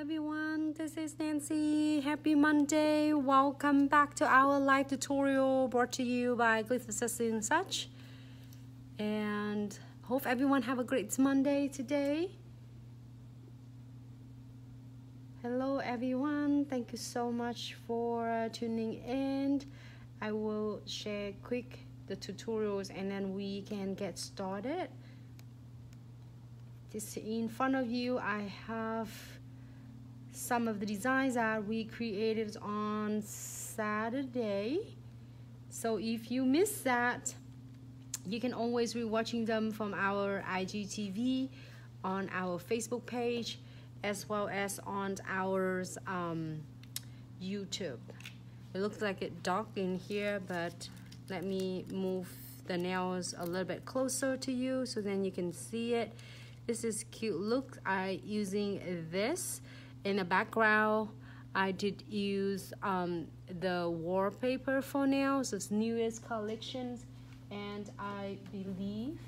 everyone, this is Nancy. Happy Monday. Welcome back to our live tutorial brought to you by Glitz Accessories And Such. And hope everyone have a great Monday today. Hello everyone, thank you so much for uh, tuning in. I will share quick the tutorials and then we can get started. Just in front of you, I have some of the designs that we created on Saturday. So if you missed that, you can always be watching them from our IGTV on our Facebook page as well as on our um, YouTube. It looks like it dark in here, but let me move the nails a little bit closer to you so then you can see it. This is cute look. I using this in the background I did use um, the wallpaper for nails it's newest collections and I believe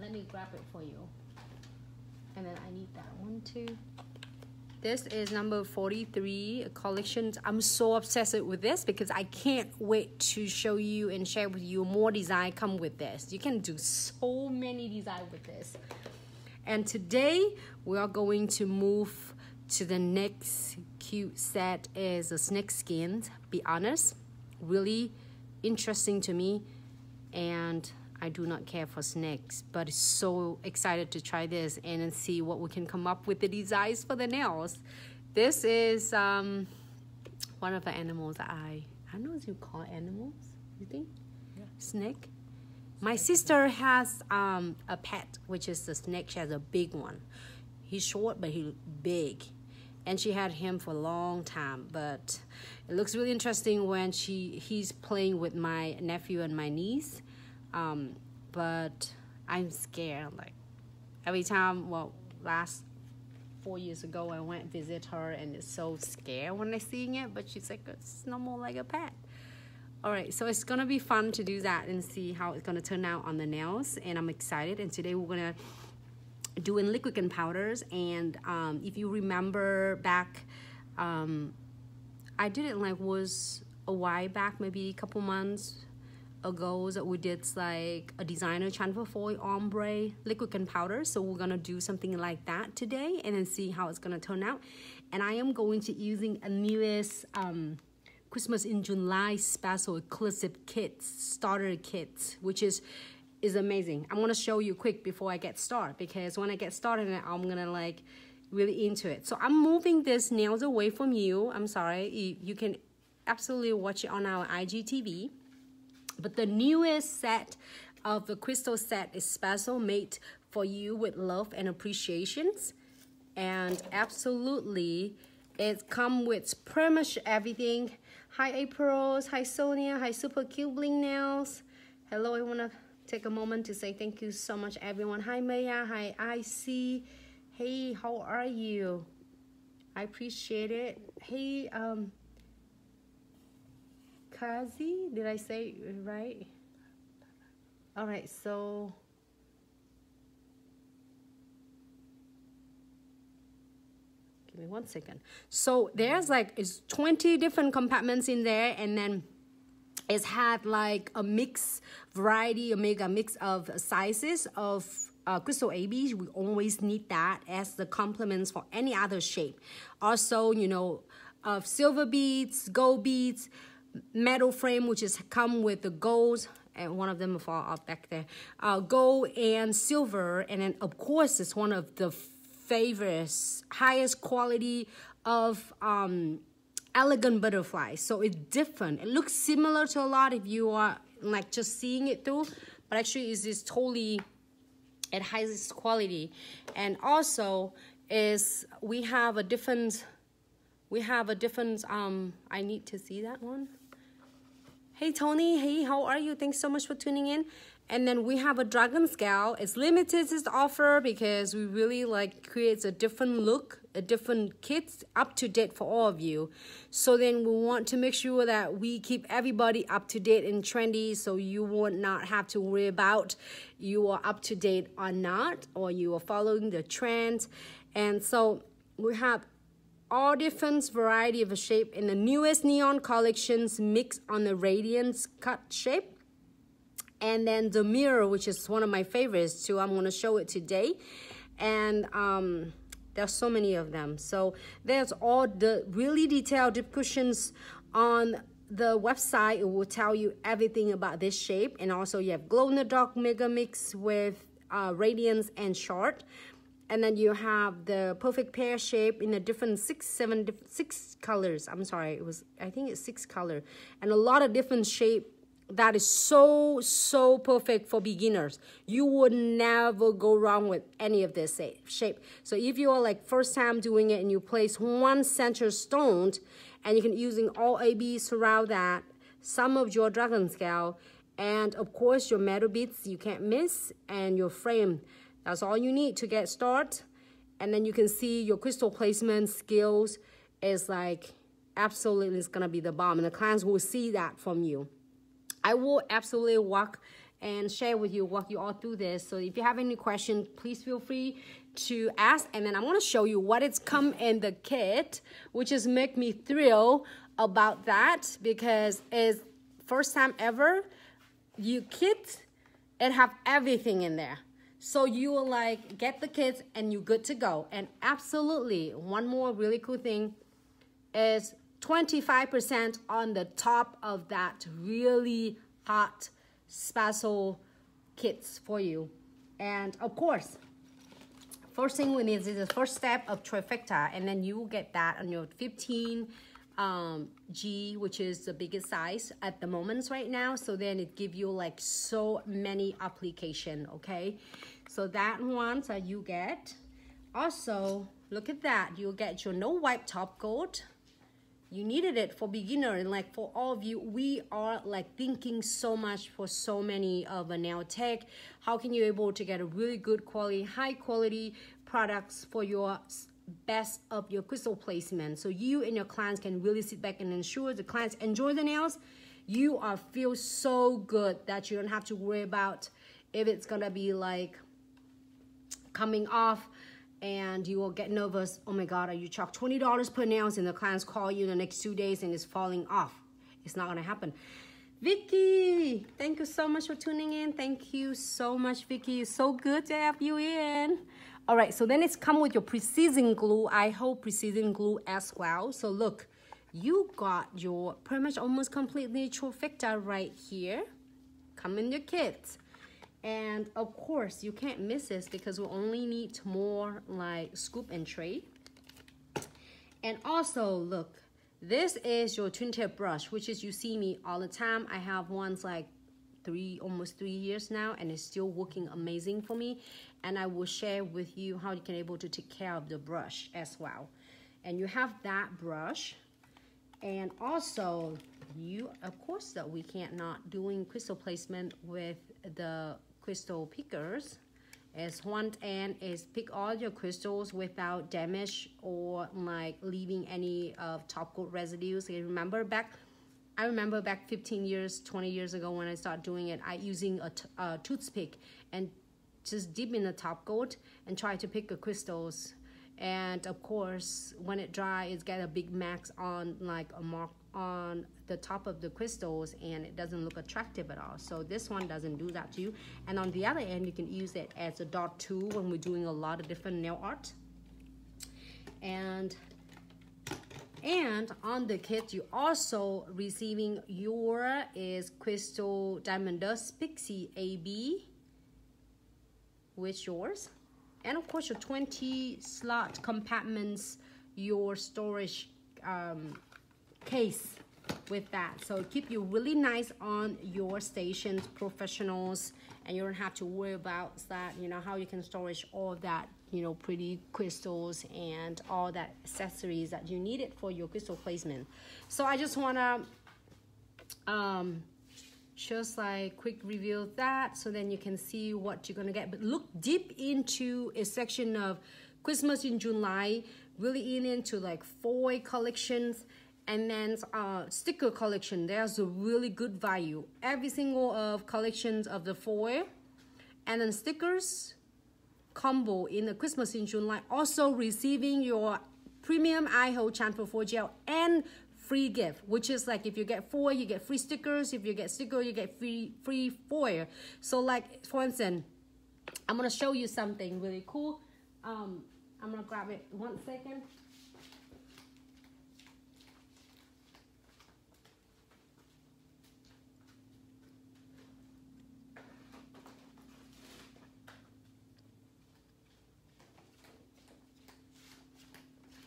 let me grab it for you. And then I need that one too. This is number 43 collections I'm so obsessed with this because I can't wait to show you and share with you more design come with this. You can do so many design with this. And today we are going to move to the next cute set is a snake skin be honest. Really interesting to me and I do not care for snakes but so excited to try this and see what we can come up with the designs for the nails. This is um, one of the animals I I don't know if you call animals you think? Yeah. snake? My sister has um, a pet which is the snake. She has a big one. He's short but he's big and she had him for a long time but it looks really interesting when she he's playing with my nephew and my niece. Um, but i'm scared like every time well last four years ago i went visit her and it's so scared when i seeing it but she's like it's no more like a pet. All right so it's gonna be fun to do that and see how it's gonna turn out on the nails and i'm excited and today we're gonna doing liquid powders and um, if you remember back um, I did it like was a while back maybe a couple months ago that we did like a designer transfer foil ombre liquid and powder so we're gonna do something like that today and then see how it's gonna turn out. And I am going to using a newest um, Christmas in July special exclusive kit starter kit which is is amazing. I'm gonna show you quick before I get started because when I get started, I'm gonna like really into it. So I'm moving this nails away from you. I'm sorry. You, can absolutely watch it on our IGTV. But the newest set of the crystal set is special made for you with love and appreciations. And absolutely, it come with pretty much everything. Hi Aprils, hi Sonia, hi Super Cute Bling Nails. Hello, I wanna take a moment to say thank you so much everyone. Hi maya. Hi ic hey how are you? I appreciate it. Hey um kazi did i say right? All right so give me one second. So there's like it's 20 different compartments in there and then it's had like a mix variety, a mix of sizes of uh, crystal AB. We always need that as the complements for any other shape. Also, you know, of silver beads, gold beads, metal frame, which is come with the gold, and one of them fall off back there. Uh, gold and silver, and then of course it's one of the favorites, highest quality of um, elegant butterfly. So it's different. It looks similar to a lot if you are like just seeing it through, but actually is this totally it has its quality. And also is we have a different we have a different um I need to see that one. Hey Tony, hey, how are you? Thanks so much for tuning in. And then we have a dragon scale. It's limited this offer because we really like creates a different look, different kit up to date for all of you. So then we want to make sure that we keep everybody up to date and trendy so you will not have to worry about you are up to date or not or you are following the trends. And so we have all different variety of a shape in the newest neon collections mixed on the radiance cut shape and then the mirror which is one of my favorites too i'm going to show it today and um there's so many of them. So there's all the really detailed dip cushions on the website. It will tell you everything about this shape. And also you have glow in the dark mega mix with uh, radiance and short. And then you have the perfect pear shape in a different six seven six colors. I'm sorry it was i think it's six color. And a lot of different shape that is so so perfect for beginners. You would never go wrong with any of this shape. So if you are like first time doing it and you place one center stone and you can using all AB surround that some of your dragon scale and of course your metal beads you can't miss and your frame. That's all you need to get started and then you can see your crystal placement skills is like absolutely is gonna be the bomb. And the clients will see that from you I will absolutely walk and share with you, walk you all through this. So if you have any questions, please feel free to ask. And then I'm gonna show you what it's come in the kit, which is make me thrill about that because it's first time ever you kit it have everything in there. So you will like get the kits and you're good to go. And absolutely, one more really cool thing is 25% on the top of that really hot special kits for you. And of course, first thing we need is the first step of trifecta and then you will get that on your 15 um, G, which is the biggest size at the moment right now. So then it give you like so many application, okay? So that one that you get. Also, look at that. You'll get your no wipe top coat you needed it for beginner and like for all of you we are like thinking so much for so many of uh, a nail tech. How can you able to get a really good quality high quality products for your best of your crystal placement? So you and your clients can really sit back and ensure the clients enjoy the nails. You are feel so good that you don't have to worry about if it's gonna be like coming off and you will get nervous. Oh my God, are you charged $20 per nails and the clients call you the next two days and it's falling off. It's not gonna happen. Vicky, thank you so much for tuning in. Thank you so much, Vicky. It's so good to have you in. All right, so then it's come with your precision glue. I hope precision glue as well. So look, you got your pretty much almost completely trifecta right here. Come in your kit. And of course, you can't miss this because we only need more like scoop and tray. And also, look, this is your twin tip brush, which is you see me all the time. I have ones like three, almost three years now, and it's still working amazing for me. And I will share with you how you can able to take care of the brush as well. And you have that brush. And also, you, of course, that we can't not doing crystal placement with the crystal pickers is one end is pick all your crystals without damage or like leaving any of top coat residues. You remember back, I remember back 15 years, 20 years ago when I started doing it, I using a, a toothpick and just dip in the top coat and try to pick the crystals. And of course, when it dry, it's got a big max on like a mark on the top of the crystals and it doesn't look attractive at all. So this one doesn't do that to you. And on the other end, you can use it as a dot tool when we're doing a lot of different nail art. And and on the kit, you also receiving your is Crystal Diamond Dust Pixie AB, which yours. And of course, your 20 slot compartments, your storage um, case with that. So keep you really nice on your stations, professionals, and you don't have to worry about that, you know, how you can storage all that, you know, pretty crystals and all that accessories that you needed for your crystal placement. So I just want to um, just like quick review that so then you can see what you're to get. But look deep into a section of Christmas in July, really in into like four collections and then uh, sticker collection there's a really good value every single of collections of the foil and then stickers combo in the Christmas in June line, also receiving your premium iHo transfer foil gel and free gift, which is like if you get four, you get free stickers. If you get sticker, you get free free foil. So like for instance, I'm gonna show you something really cool. Um, I'm gonna grab it one second.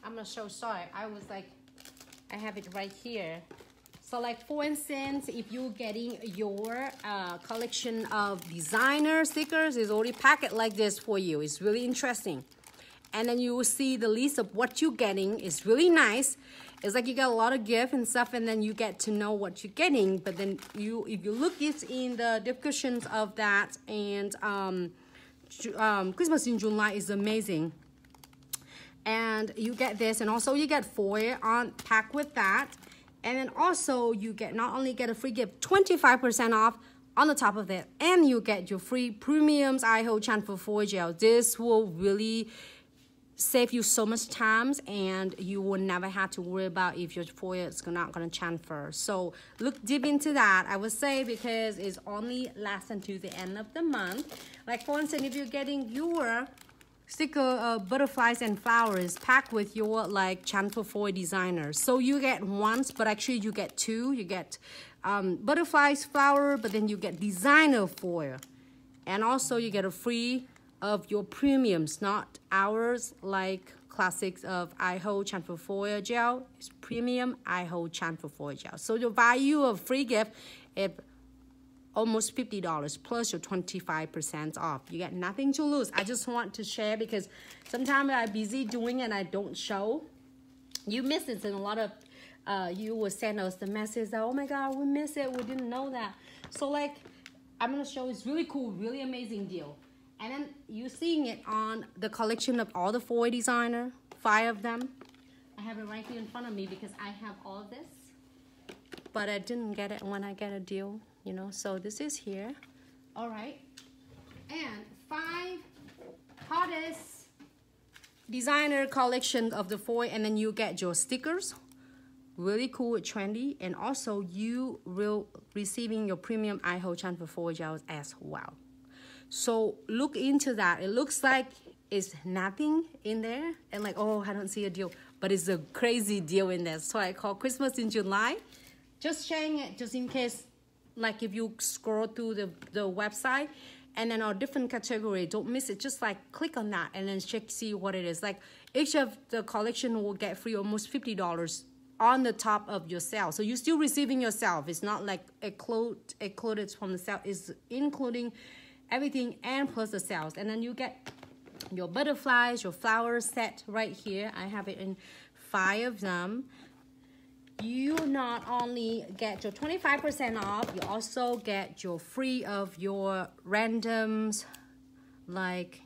I'm gonna show, sorry, I was like, I have it right here. So like for instance, if you're getting your uh, collection of designer stickers, it's already packed like this for you. It's really interesting. And then you will see the list of what you're getting. It's really nice. It's like you get a lot of gift and stuff and then you get to know what you're getting. But then you, if you look it's in the descriptions of that and um, um, Christmas in July is amazing and you get this and also you get foil on pack with that. And then also you get not only get a free gift 25% off on the top of it. And you get your free premiums iHo transfer foil gel this will really save you so much times and you will never have to worry about if your foil is not going to transfer. So look deep into that. I would say because it's only lasts until the end of the month. Like for instance if you're getting your sticker uh, butterflies and flowers packed with your like transfer foil designer. So you get once, but actually you get two. You get um, butterflies, flower, but then you get designer foil. And also you get a free of your premiums, not ours like classics of iHo transfer foil gel. It's premium iHo transfer foil gel. So the value of free gift is almost $50 plus your 25% off. You get nothing to lose. I just want to share because sometimes I'm busy doing and I don't show. You miss it and a lot of uh, you will send us the message that, oh my God, we miss it. We didn't know that. So like, I'm going to show it's really cool, really amazing deal. And then you're seeing it on the collection of all the four designer, five of them. I have it right here in front of me because I have all this. But I didn't get it when I get a deal you know so this is here. All right. And five hottest designer collection of the foil and then you get your stickers. Really cool trendy and also you will receiving your premium iHo transfer foil gels as well. So look into that. It looks like it's nothing in there and like oh I don't see a deal but it's a crazy deal in there. So I call Christmas in July. Just sharing it just in case like if you scroll through the, the website and then our different category, don't miss it. Just like click on that and then check see what it is. Like each of the collection will get free almost fifty dollars on the top of your sale. So you're still receiving yourself. It's not like a clothes included from the sale. It's including everything and plus the sales. And then you get your butterflies, your flower set right here. I have it in five of them you not only get your 25% off, you also get your free of your randoms like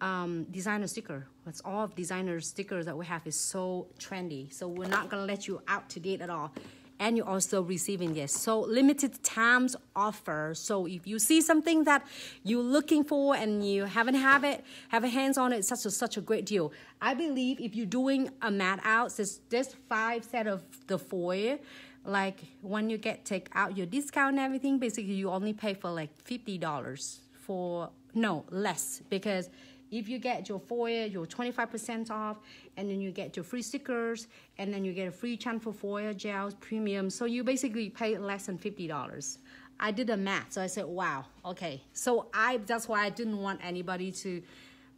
um, designer sticker. That's all of designer stickers that we have is so trendy. So we're not gonna let you out to date at all and you're also receiving this. So limited times offer. So if you see something that you're looking for and you haven't have it, have a hands on it, such a, such a great deal. I believe if you're doing a mat out, this, this five set of the four, like when you get take out your discount and everything, basically you only pay for like $50 for, no, less because if you get your foil, your 25% off, and then you get your free stickers, and then you get a free transfer foil gels premium. So you basically pay less than $50. I did a math, so I said, wow, okay. So I that's why I didn't want anybody to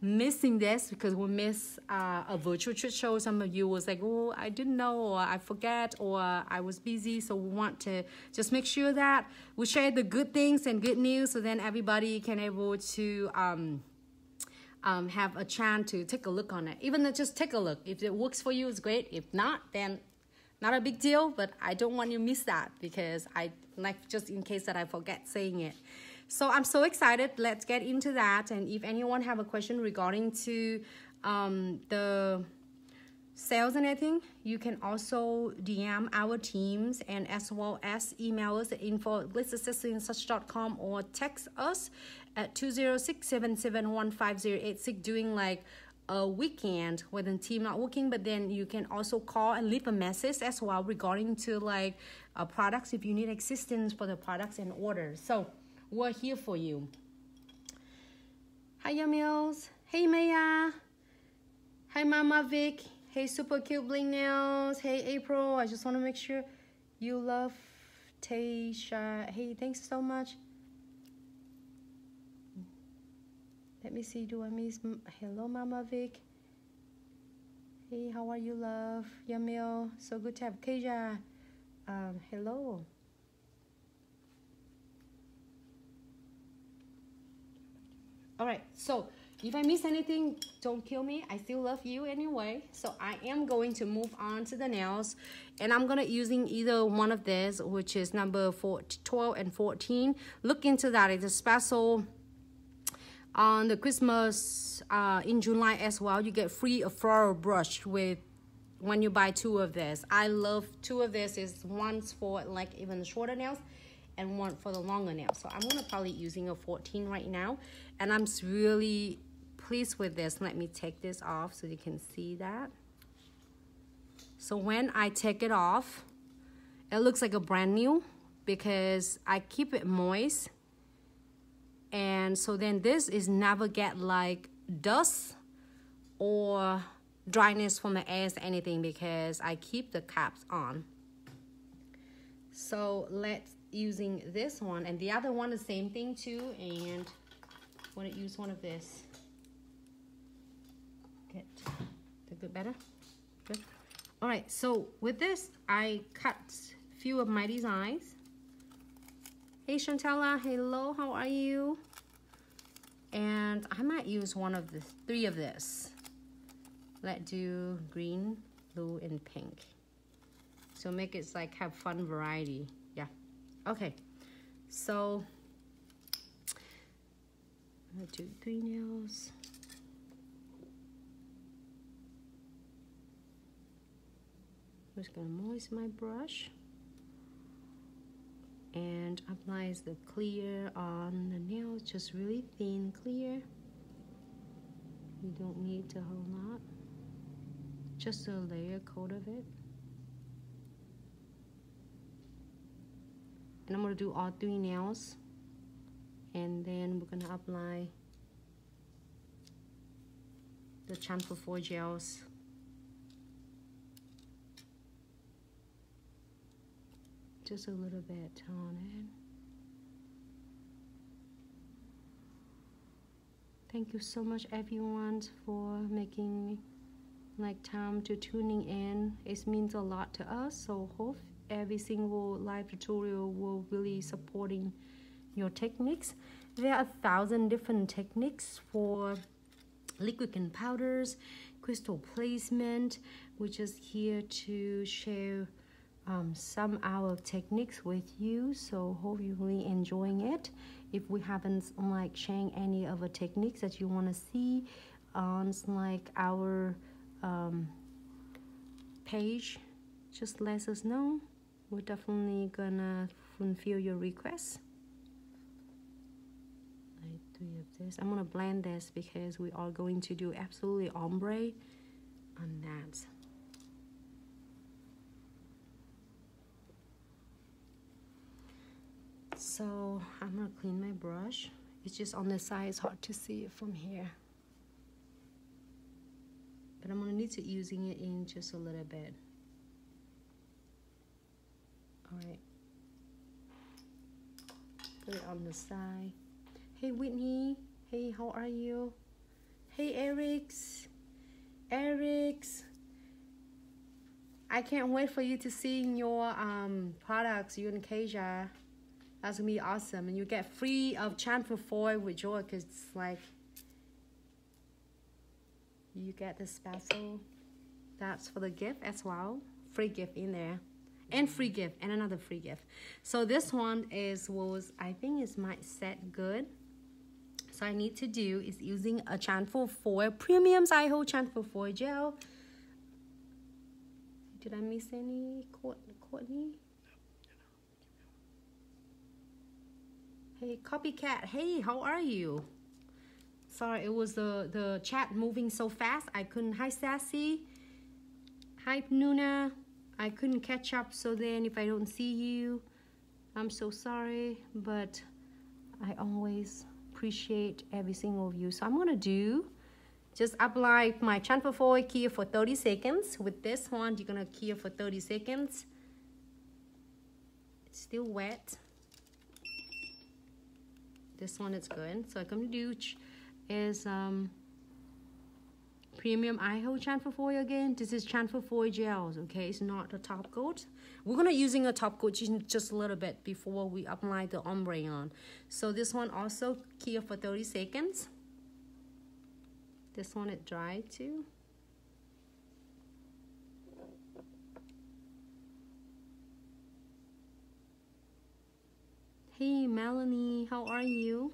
missing this because we miss uh, a virtual trade show. Some of you was like, oh, I didn't know, or I forget, or I was busy. So we want to just make sure that we share the good things and good news, so then everybody can able to um, um, have a chance to take a look on it. Even just take a look. If it works for you, it's great. If not, then not a big deal, but I don't want you to miss that because I like just in case that I forget saying it. So I'm so excited. Let's get into that. And if anyone have a question regarding to um, the sales and anything, you can also DM our teams and as well as email us at info at or text us at 206-771-5086 doing like a weekend when the team not working but then you can also call and leave a message as well regarding to like uh, products if you need assistance for the products and orders so we're here for you. Hi Yamils hey Maya. Hi Mama Vic. Hey super cute bling nails. Hey April. I just want to make sure you love Tasha hey thanks so much Let me see, do I miss? Hello, Mama Vic. Hey, how are you, love? Yamil, so good to have Keja. Um, hello. All right, so if I miss anything, don't kill me. I still love you anyway. So I am going to move on to the nails. And I'm going to using either one of these, which is number four, 12 and 14. Look into that. It's a special on the Christmas uh, in July as well, you get free a floral brush with when you buy two of this. I love two of this. Is one's for like even the shorter nails and one for the longer nails. So I'm gonna probably using a 14 right now. And I'm really pleased with this. Let me take this off so you can see that. So when I take it off, it looks like a brand new because I keep it moist and so then this is never get like dust or dryness from the air anything because I keep the caps on. So let's using this one. And the other one the same thing too. And I want to use one of this. Get the good better? Good. All right. So with this I cut few of my designs Hey Chantella, hello, how are you? And I might use one of the three of this. Let's do green, blue, and pink. So make it like have fun variety. Yeah. Okay. So gonna do three nails. I'm just gonna moisten my brush and applies the clear on the nails just really thin clear. You don't need a whole lot just a layer coat of it. And I'm to do all three nails and then we're to apply the transfer foil gels just a little bit on it. Thank you so much everyone for making like time to tuning in. It means a lot to us. So hope every single live tutorial will really supporting your techniques. There are a thousand different techniques for liquid and powders, crystal placement. We're just here to share um, some our techniques with you so hope you really enjoying it. If we haven't like sharing any of the techniques that you want to see on like our um, page just let us know. We're definitely gonna fulfill your requests three of this. I'm gonna blend this because we are going to do absolutely ombre on that So I'm gonna clean my brush. It's just on the side, it's hard to see it from here. But I'm gonna need to using it in just a little bit. All right. Put it on the side. Hey Whitney, hey, how are you? Hey Eric's, Eric's. I can't wait for you to see your um, products, you and Kasia. That's gonna be awesome. And you get free of transfer foil with joy because it's like you get the special that's for the gift as well. Free gift in there. And free gift and another free gift. So this one is was I think is my set good. So I need to do is using a transfer foil premium Zyho transfer foil gel. Did I miss any, Courtney? Hey, copycat. Hey, how are you? Sorry, it was the, the chat moving so fast. I couldn't. Hi, Sassy. Hi, Nuna. I couldn't catch up. So then, if I don't see you, I'm so sorry. But I always appreciate every single of you. So I'm gonna do just apply my foil here for 30 seconds. With this one, you're gonna cure for 30 seconds. It's still wet. This one is good. So I'm gonna do is um, premium iHo transfer foil again. This is transfer foil gels, okay? It's not a top coat. We're gonna using a top coat just a little bit before we apply the ombre on. So this one also cure for 30 seconds. This one it dry too. Hey Melanie, how are you?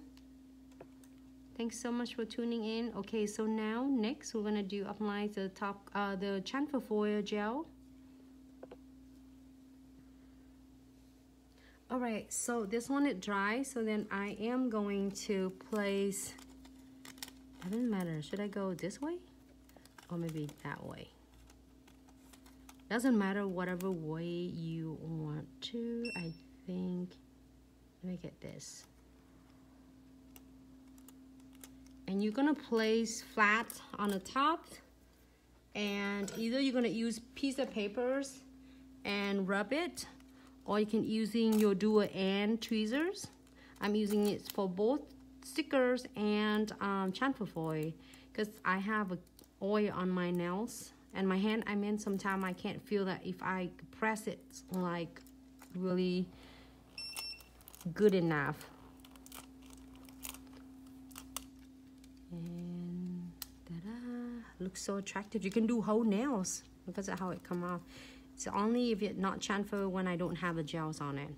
Thanks so much for tuning in. Okay, so now next we're gonna do apply the top uh, the transfer foil gel. All right, so this one it dry, so then I am going to place. Doesn't matter. Should I go this way, or maybe that way? Doesn't matter whatever way you want to. I think. Let me get this. And you're gonna place flat on the top and either you're gonna use piece of papers and rub it or you can using your dual end tweezers. I'm using it for both stickers and um, transfer foil because I have oil on my nails. And my hand I mean sometimes I can't feel that if I press it like really good enough. And looks so attractive. You can do whole nails. Because of how it come off. It's only if it not transfer when I don't have the gels on it.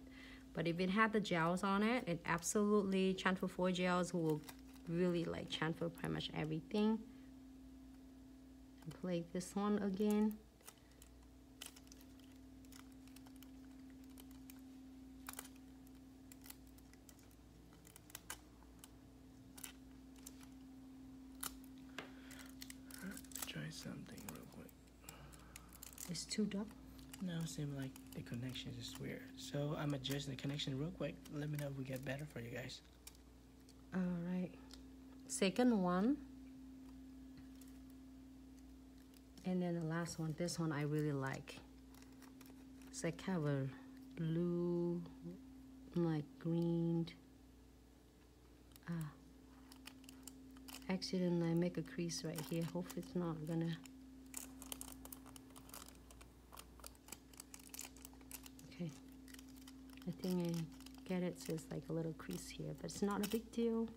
But if it had the gels on it it absolutely transfer foil gels will really like transfer pretty much everything. Play this one again It's too dark? No, it seems like the connection is weird. So I'm adjusting the connection real quick. Let me know if we get better for you guys. All right. Second one. And then the last one. This one I really like. It's a cover, blue, like green. Ah. Accidentally I make a crease right here. Hope it's not gonna I think I get it so it's like a little crease here, but it's not a big deal.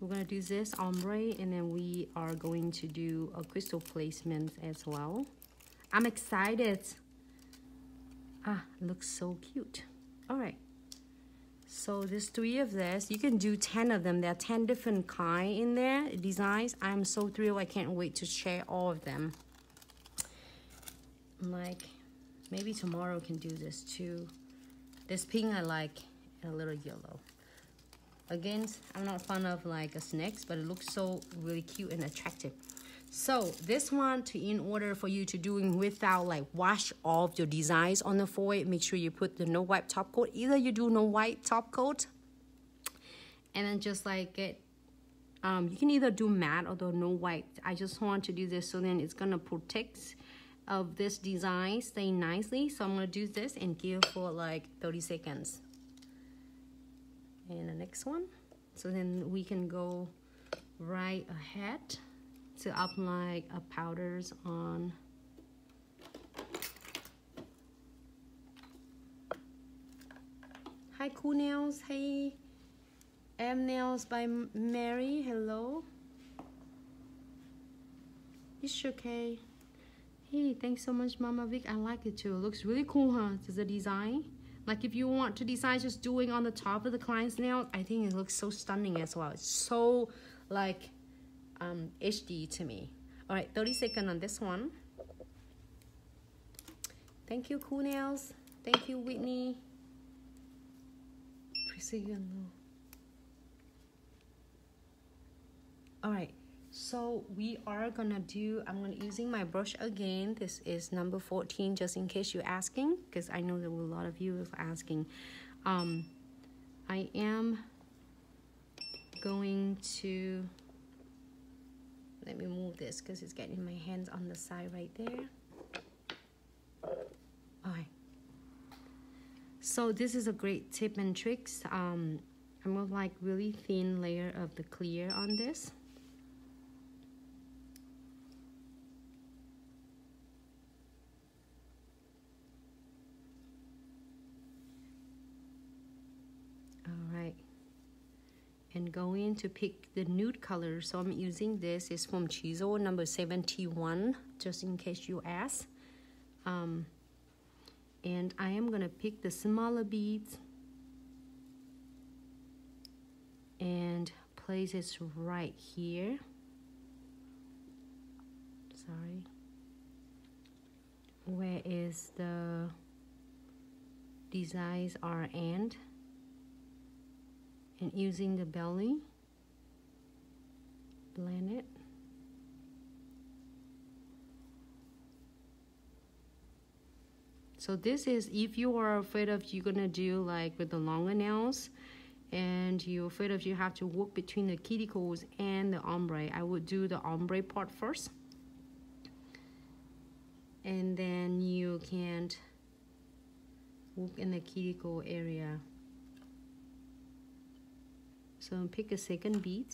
We're gonna do this ombre and then we are going to do a crystal placement as well. I'm excited. Ah, looks so cute. All right. So there's three of this. You can do 10 of them. There are 10 different kind in there, designs. I'm so thrilled. I can't wait to share all of them. Like, Maybe tomorrow can do this too. This pink I like and a little yellow. Again, I'm not fond of like a snakes, but it looks so really cute and attractive. So this one, to in order for you to doing without like wash off your designs on the foil, make sure you put the no wipe top coat. Either you do no wipe top coat, and then just like it, um, you can either do matte or the no wipe. I just want to do this so then it's gonna protect of this design stay nicely. So I'm gonna do this and give for like 30 seconds. And the next one. So then we can go right ahead to apply a powders on Hi Cool Nails, hey M Nails by Mary, hello. It's okay. Hey, thanks so much, Mama Vic. I like it too. It looks really cool, huh? It's a design. Like if you want to design just doing on the top of the client's nail, I think it looks so stunning as well. It's so like um, HD to me. All right, 30 second on this one. Thank you, Cool Nails. Thank you, Whitney. know. All right, so we are gonna do, I'm gonna using my brush again. This is number 14, just in case you're asking, because I know there were a lot of you asking. Um, I am going to, let me move this because it's getting my hands on the side right there. All right. So this is a great tip and tricks. Um, I'm gonna like really thin layer of the clear on this. All right. And going to pick the nude color. So I'm using this. It's from Chizo number 71, just in case you ask. Um, and I am gonna pick the smaller beads and place it right here sorry where is the designs are end and using the belly blend it So this is if you are afraid of you're gonna do like with the longer nails and you're afraid of you have to work between the cuticles and the ombre, I would do the ombre part first. And then you can work in the cuticle area. So pick a second bead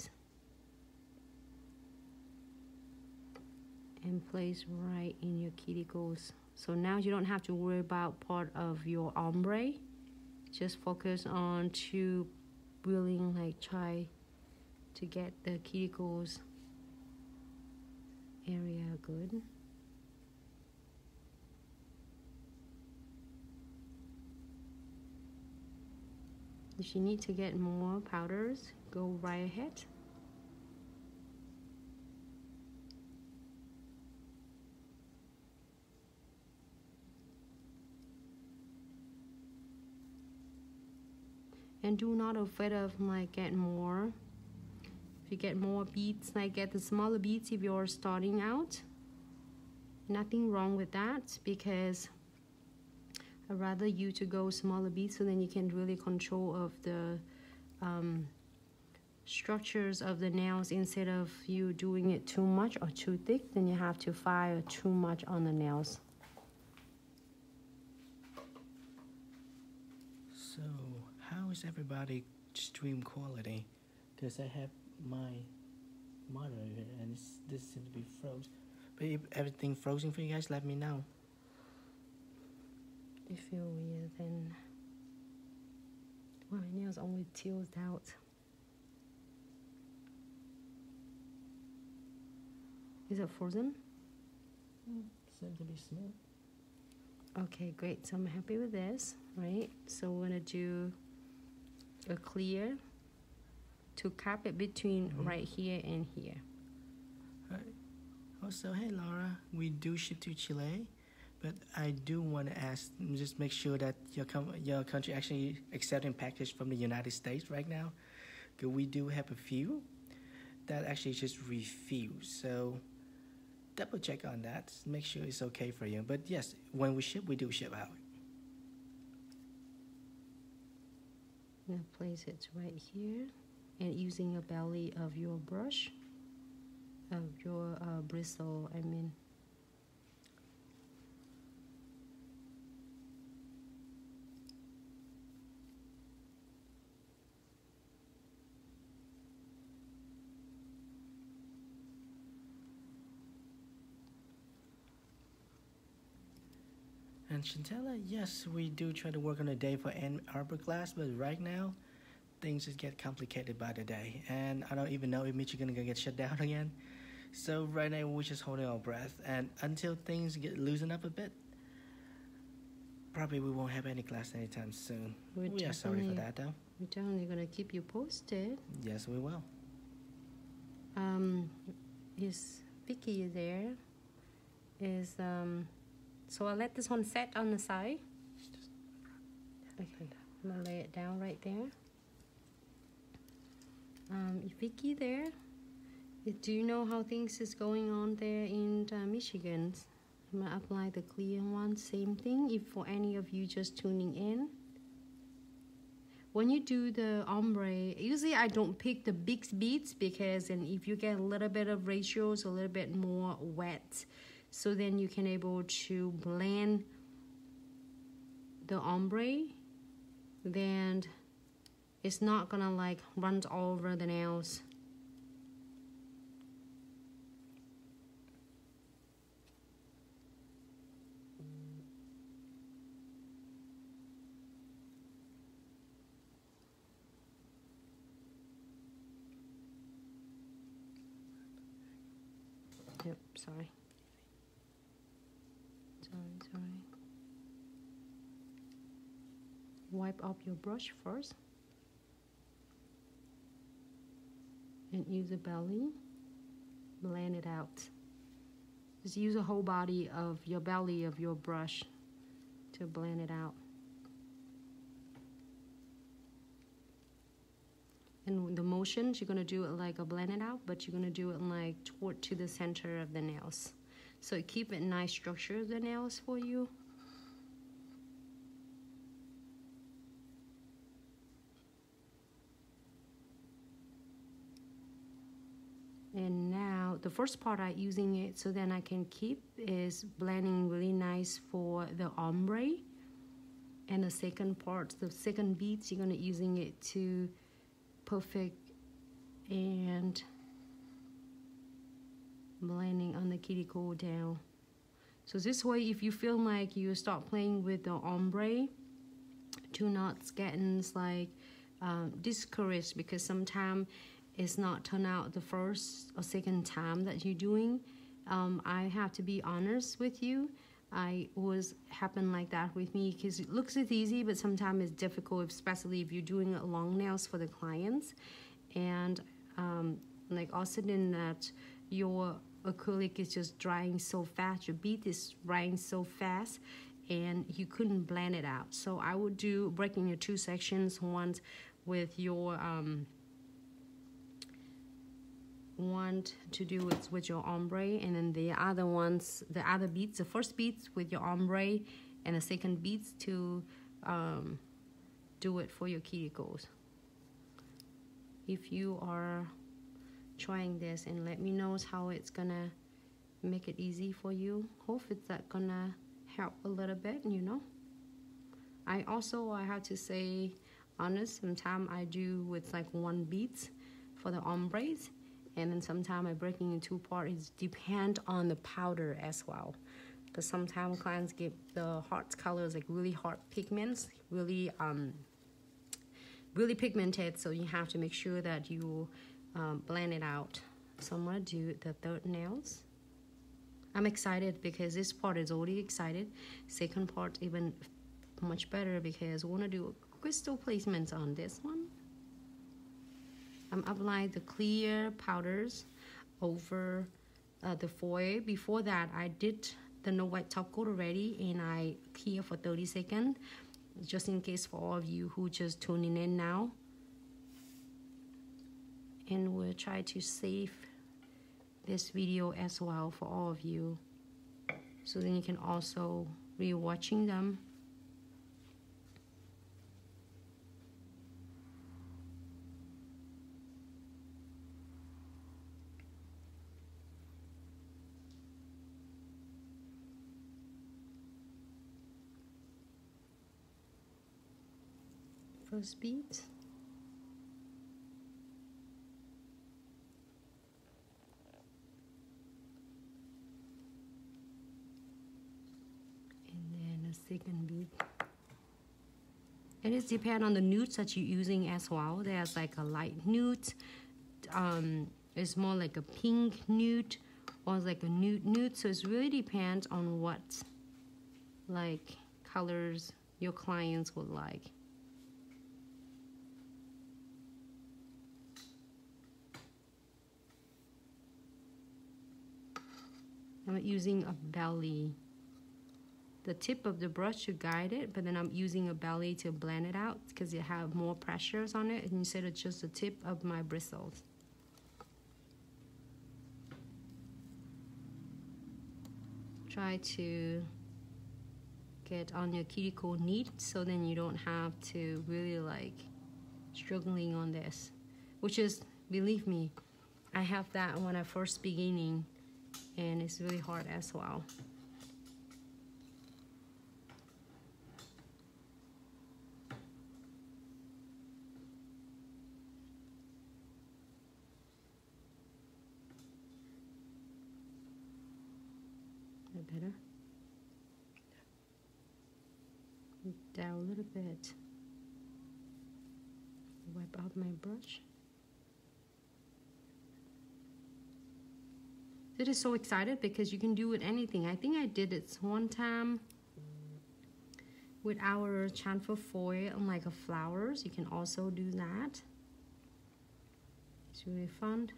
and place right in your cuticles. So now you don't have to worry about part of your ombre. Just focus on to really like try to get the cuticles area good. If you need to get more powders, go right ahead. and do not afraid of like get more if you get more beads like get the smaller beads if you're starting out nothing wrong with that because I'd rather you to go smaller beads so then you can really control of the um, structures of the nails instead of you doing it too much or too thick then you have to fire too much on the nails So, how is everybody stream quality? Because I have my monitor and it's, this seems to be froze. But if everything frozen for you guys, let me know. You feel weird then my nails only tilted out is it frozen Seems to be smooth. Okay, great. So I'm happy with this, right? So we're gonna do a clear to cap it between Mhm. right here and here. Also, hey Laura, we do ship to Chile, but I do want to ask, just make sure that your com- your country actually accepting package from the United States right now, because we do have a few that actually just refuse. So double check on that, make sure it's okay for you. But yes, when we ship, we do ship out. Gonna place it right here and using a belly of your brush, of your uh, bristle, I mean. And Chantella, yes, we do try to work on a day for Ann Arbor class, but right now, things just get complicated by the day. And I don't even know if Michigan gonna get shut down again. So right now, we're just holding our breath. And until things get loosen up a bit, probably we won't have any class anytime soon. We're we are sorry for that, though. We're definitely gonna keep you posted. Yes, we will. Um, is Vicky there? Is um, so I'll let this one set on the side. Okay, I'm gonna lay it down right there. um, Vicky there. Do you know how things is going on there in uh, Michigan? I'm gonna apply the clear one. Same thing. If for any of you just tuning in, when you do the ombre, usually I don't pick the big beads because and if you get a little bit of ratios, a little bit more wet, so then you can able to blend the ombre, then it's not gonna like run over the nails. Yep. Sorry, sorry. Wipe up your brush first. And use a belly. Blend it out. Just use the whole body of your belly of your brush to blend it out. and the motions you're going to do it like a blend it out but you're going to do it like toward to the center of the nails so keep it nice structure of the nails for you the first part I'm using it so then I can keep is blending really nice for the ombre and the second part the second beads you're gonna using it to perfect and blending on the cuticle down. So this way, if you feel like you start playing with the ombre, do not get like um, discouraged because sometimes it's not turn out the first or second time that you're doing. Um, I have to be honest with you. I was happen like that with me because it looks it's easy, but sometimes it's difficult, especially if you're doing long nails for the clients, and um, like also in that your acrylic is just drying so fast, your bead is drying so fast, and you couldn't blend it out. So I would do breaking your two sections, once with your um, want to do it with your ombre and then the other ones the other beads the first beads with your ombre and the second beads to um, do it for your cuticles if you are trying this and let me know how it's gonna make it easy for you. Hope it's that gonna help a little bit you know? I also I have to say honest sometimes I do with like one beads for the ombres and then sometimes I breaking in two parts. It depend on the powder as well. Because sometimes clients get the hot colors like really hard pigments, really um, really pigmented. So you have to make sure that you um, blend it out. So I'm gonna do the third nails. I'm excited because this part is already excited. Second part even much better because I want to do crystal placements on this one. I'm applying the clear powders over uh, the foil. Before that, I did the no wipe top coat already and I clear for 30 seconds just in case for all of you who just tuning in now. And we'll try to save this video as well for all of you so then you can also re-watching them first beat. And then a second beat. And it depends on the nudes that you're using as well. There's like a light nude, um, it's more like a pink nude or like a nude nude. So it really depends on what like colors your clients would like. I'm using a belly, the tip of the brush to guide it, but then I'm using a belly to blend it out because it have more pressures on it instead of just the tip of my bristles. Try to get on your cuticle neat so then you don't have to really like struggling on this which is believe me I have that when I first beginning and it's really hard as well better down a little bit. Wipe out my brush. It is so excited because you can do with anything. I think I did it one time with our transfer foil and like a flowers. You can also do that. It's really fun.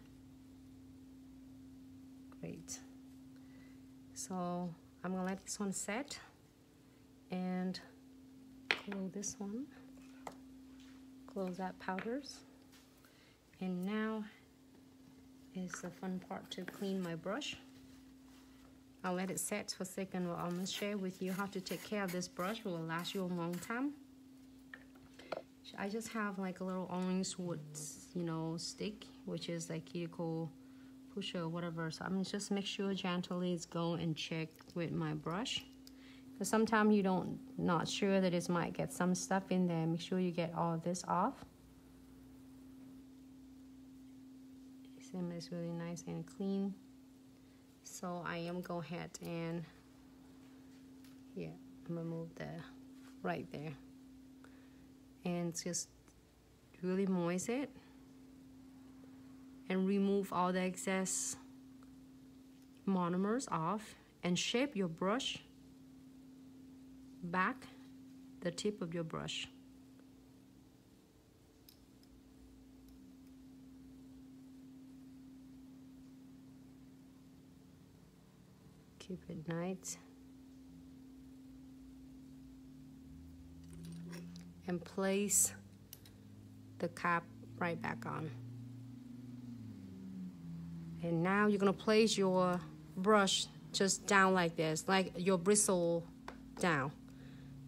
Great. So I'm gonna let this one set and close this one close that powders and now is the fun part to clean my brush. I'll let it set for a second well, I'm gonna share with you. How to take care of this brush it will last you a long time. I just have like a little orange wood you know stick which is like cuticle pusher or whatever. So I'm just make sure gently it's go and check with my brush. But sometimes you don't not sure that it might get some stuff in there. Make sure you get all this off. Sim is really nice and clean. So I am go ahead and yeah, remove the right there. And just really moist it and remove all the excess monomers off and shape your brush back the tip of your brush. Nice. And place the cap right back on. And now you're gonna place your brush just down like this, like your bristle down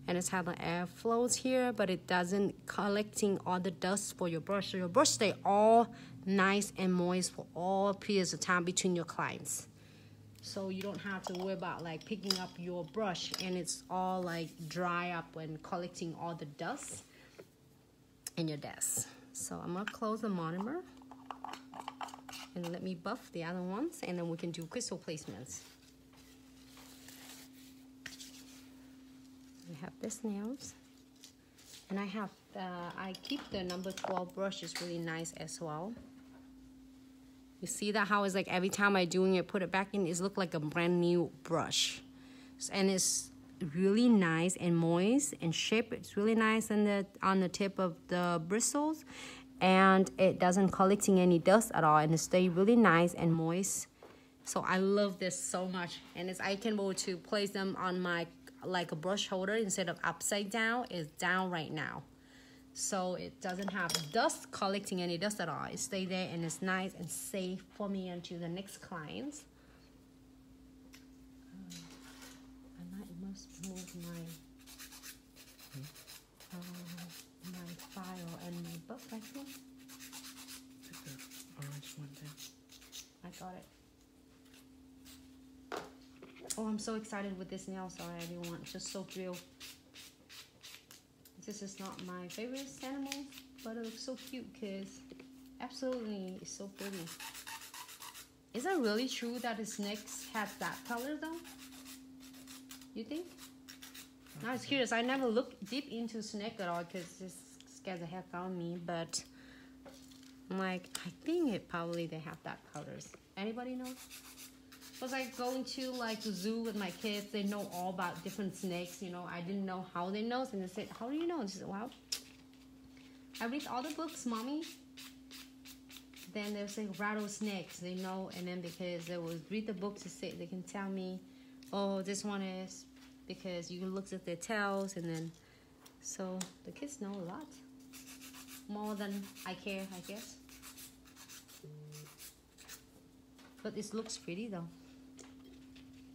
and it's having air flows here but it doesn't collecting all the dust for your brush so your brush stay all nice and moist for all periods of time between your clients so you don't have to worry about like picking up your brush and it's all like dry up and collecting all the dust in your desk. So I'm gonna close the monomer and let me buff the other ones and then we can do crystal placements. I have this nails and I have the, I keep the number 12 brush is really nice as well you see that how it's like every time I doing it put it back in it look like a brand new brush. And it's really nice and moist and shape. It's really nice on the on the tip of the bristles. And it doesn't collecting any dust at all. And it stay really nice and moist. So I love this so much. And it's I can able to place them on my like a brush holder instead of upside down. Is down right now so it doesn't have dust collecting any dust at all it stay there and it's nice and safe for me until the next clients uh, I might must move my uh, my file and my book I think the orange one there I got it Oh, I'm so excited with this nail sorry everyone. It's just so real. This is not my favorite animal, but it looks so cute because absolutely it's so pretty. Is it really true that the snakes have that color though? You think? I was curious. I never looked deep into snake at all because this scares the heck out of me. But I'm like, I think it probably they have that colors. Anybody know? Was like going to like the zoo with my kids. They know all about different snakes. You know, I didn't know how they know, and they said, "How do you know?" And she said, "Well, I read all the books, mommy." Then they say rattlesnakes. They know, and then because they will read the books, they say they can tell me, "Oh, this one is because you can look at their tails and then so the kids know a lot more than I care I guess but this looks pretty though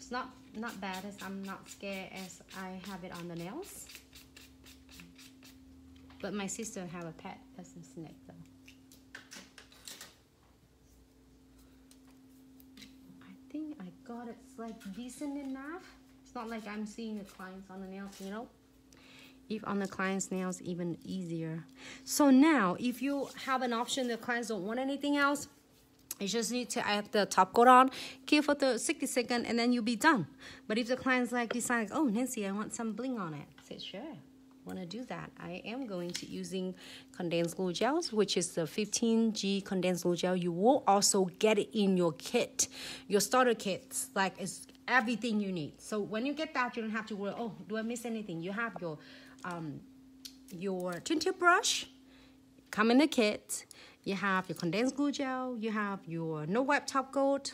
it's not not bad as I'm not scared as I have it on the nails but my sister have a pet that's a snake though I think I got it like decent enough it's not like I'm seeing the clients on the nails, you know. If on the client's nails, even easier. So now, if you have an option, the clients don't want anything else, you just need to add the top coat on, keep for the 60 second, and then you'll be done. But if the client's like decide, oh Nancy, I want some bling on it, say sure. Want to do that? I am going to using condensed glue gels, which is the 15G condensed glue gel. You will also get it in your kit, your starter kits. Like it's everything you need. So when you get that, you don't have to worry, oh, do I miss anything? You have your um, your tinted brush, come in the kit. You have your condensed glue gel, you have your no wipe top coat,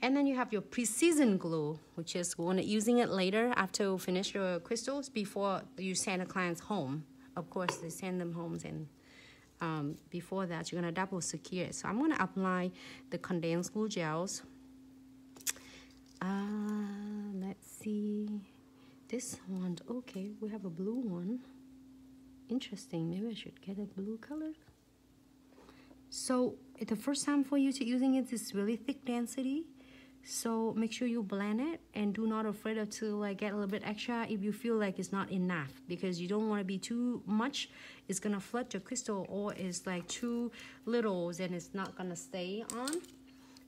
and then you have your precision glue, which is when using it later after you finish your crystals before you send the clients home. Of course, they send them home and um, before that, you're gonna double secure it. So I'm gonna apply the condensed glue gels uh, let's see. This one, okay, we have a blue one. Interesting, maybe I should get a blue color. So the first time for you to using it is really thick density. So make sure you blend it and do not afraid of to like get a little bit extra if you feel like it's not enough because you don't want to be too much. It's gonna flood your crystal or it's like too little and it's not gonna stay on.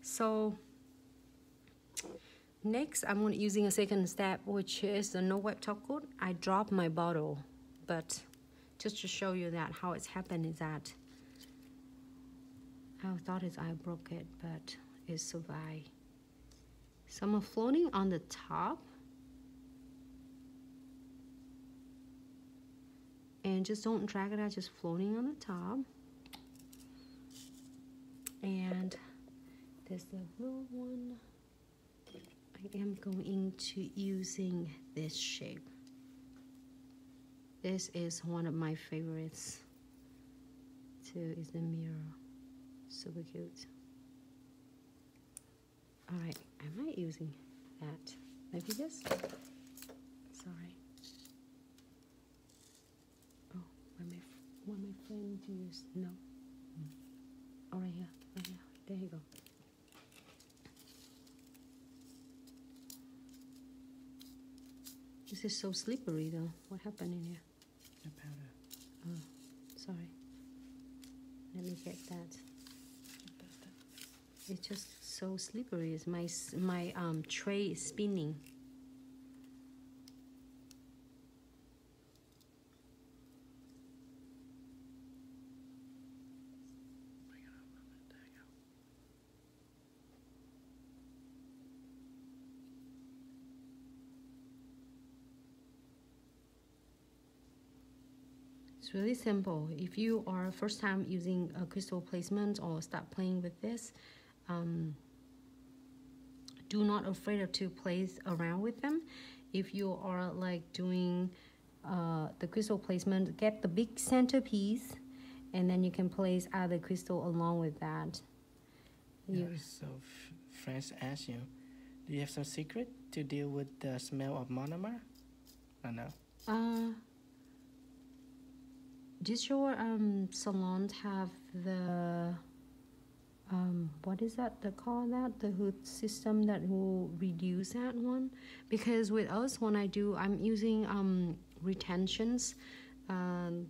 So Next, I'm gonna using a second step, which is the no wipe top coat. I dropped my bottle, but just to show you that how it's happened is that I thought it I broke it, but it survived. Some are floating on the top. And just don't drag it out, just floating on the top. And there's the blue one. I am going to using this shape. This is one of my favorites too, is the mirror. Super cute. Alright, am I using that? Maybe this? Sorry. Oh, where my, where my friend used, no. Mm. Alright, here, right here, there you go. This is so slippery though. What happened in here? The powder. Oh, sorry. Let me get that. It's just so slippery. It's my my um tray is spinning. It's really simple. If you are first time using a crystal placement or start playing with this, um, do not afraid of to place around with them. If you are like doing uh, the crystal placement, get the big centerpiece and then you can place other crystal along with that. Yeah, so friends ask you, do you have some secret to deal with the smell of monomer? Or no? Uh, does your um, salon have the um, what is that the call that? The hood system that will reduce that one? Because with us when I do I'm using um, retentions um,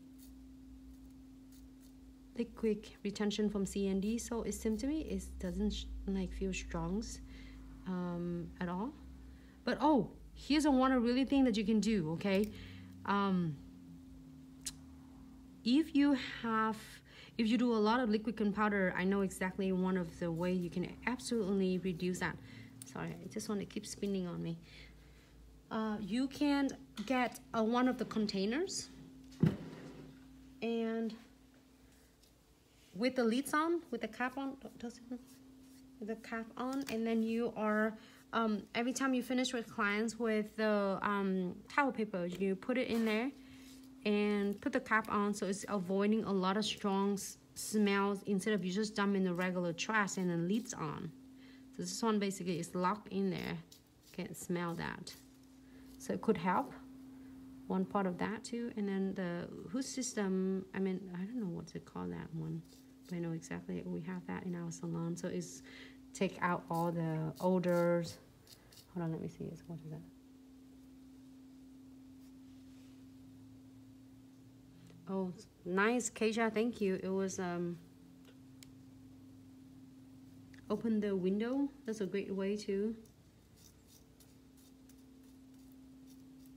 liquid retention from CND so it seems to me it doesn't like feel strong um, at all. But oh here's a one really thing that you can do okay? Um, if you have if you do a lot of liquid gunpowder i know exactly one of the way you can absolutely reduce that. Sorry i just want to keep spinning on me. Uh, you can get uh, one of the containers and with the lids on with the cap on with the cap on and then you are um, every time you finish with clients with the um, towel paper, you put it in there and put the cap on so it's avoiding a lot of strong smells instead of you just dumping the regular trash and then lids on. So this one basically is locked in there. Can't smell that. So it could help. One part of that too. And then the hood system, I mean, I don't know what to call that one. But I know exactly we have that in our salon. So it's take out all the odors. Hold on, let me see. What is that? Oh, nice, Keisha. Thank you. It was um. Open the window. That's a great way to.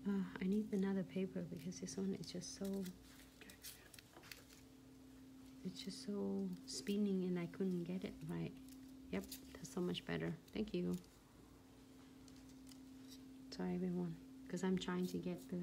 Uh, I need another paper because this one is just so. It's just so spinning and I couldn't get it right. Yep, that's so much better. Thank you. Sorry, everyone, because I'm trying to get the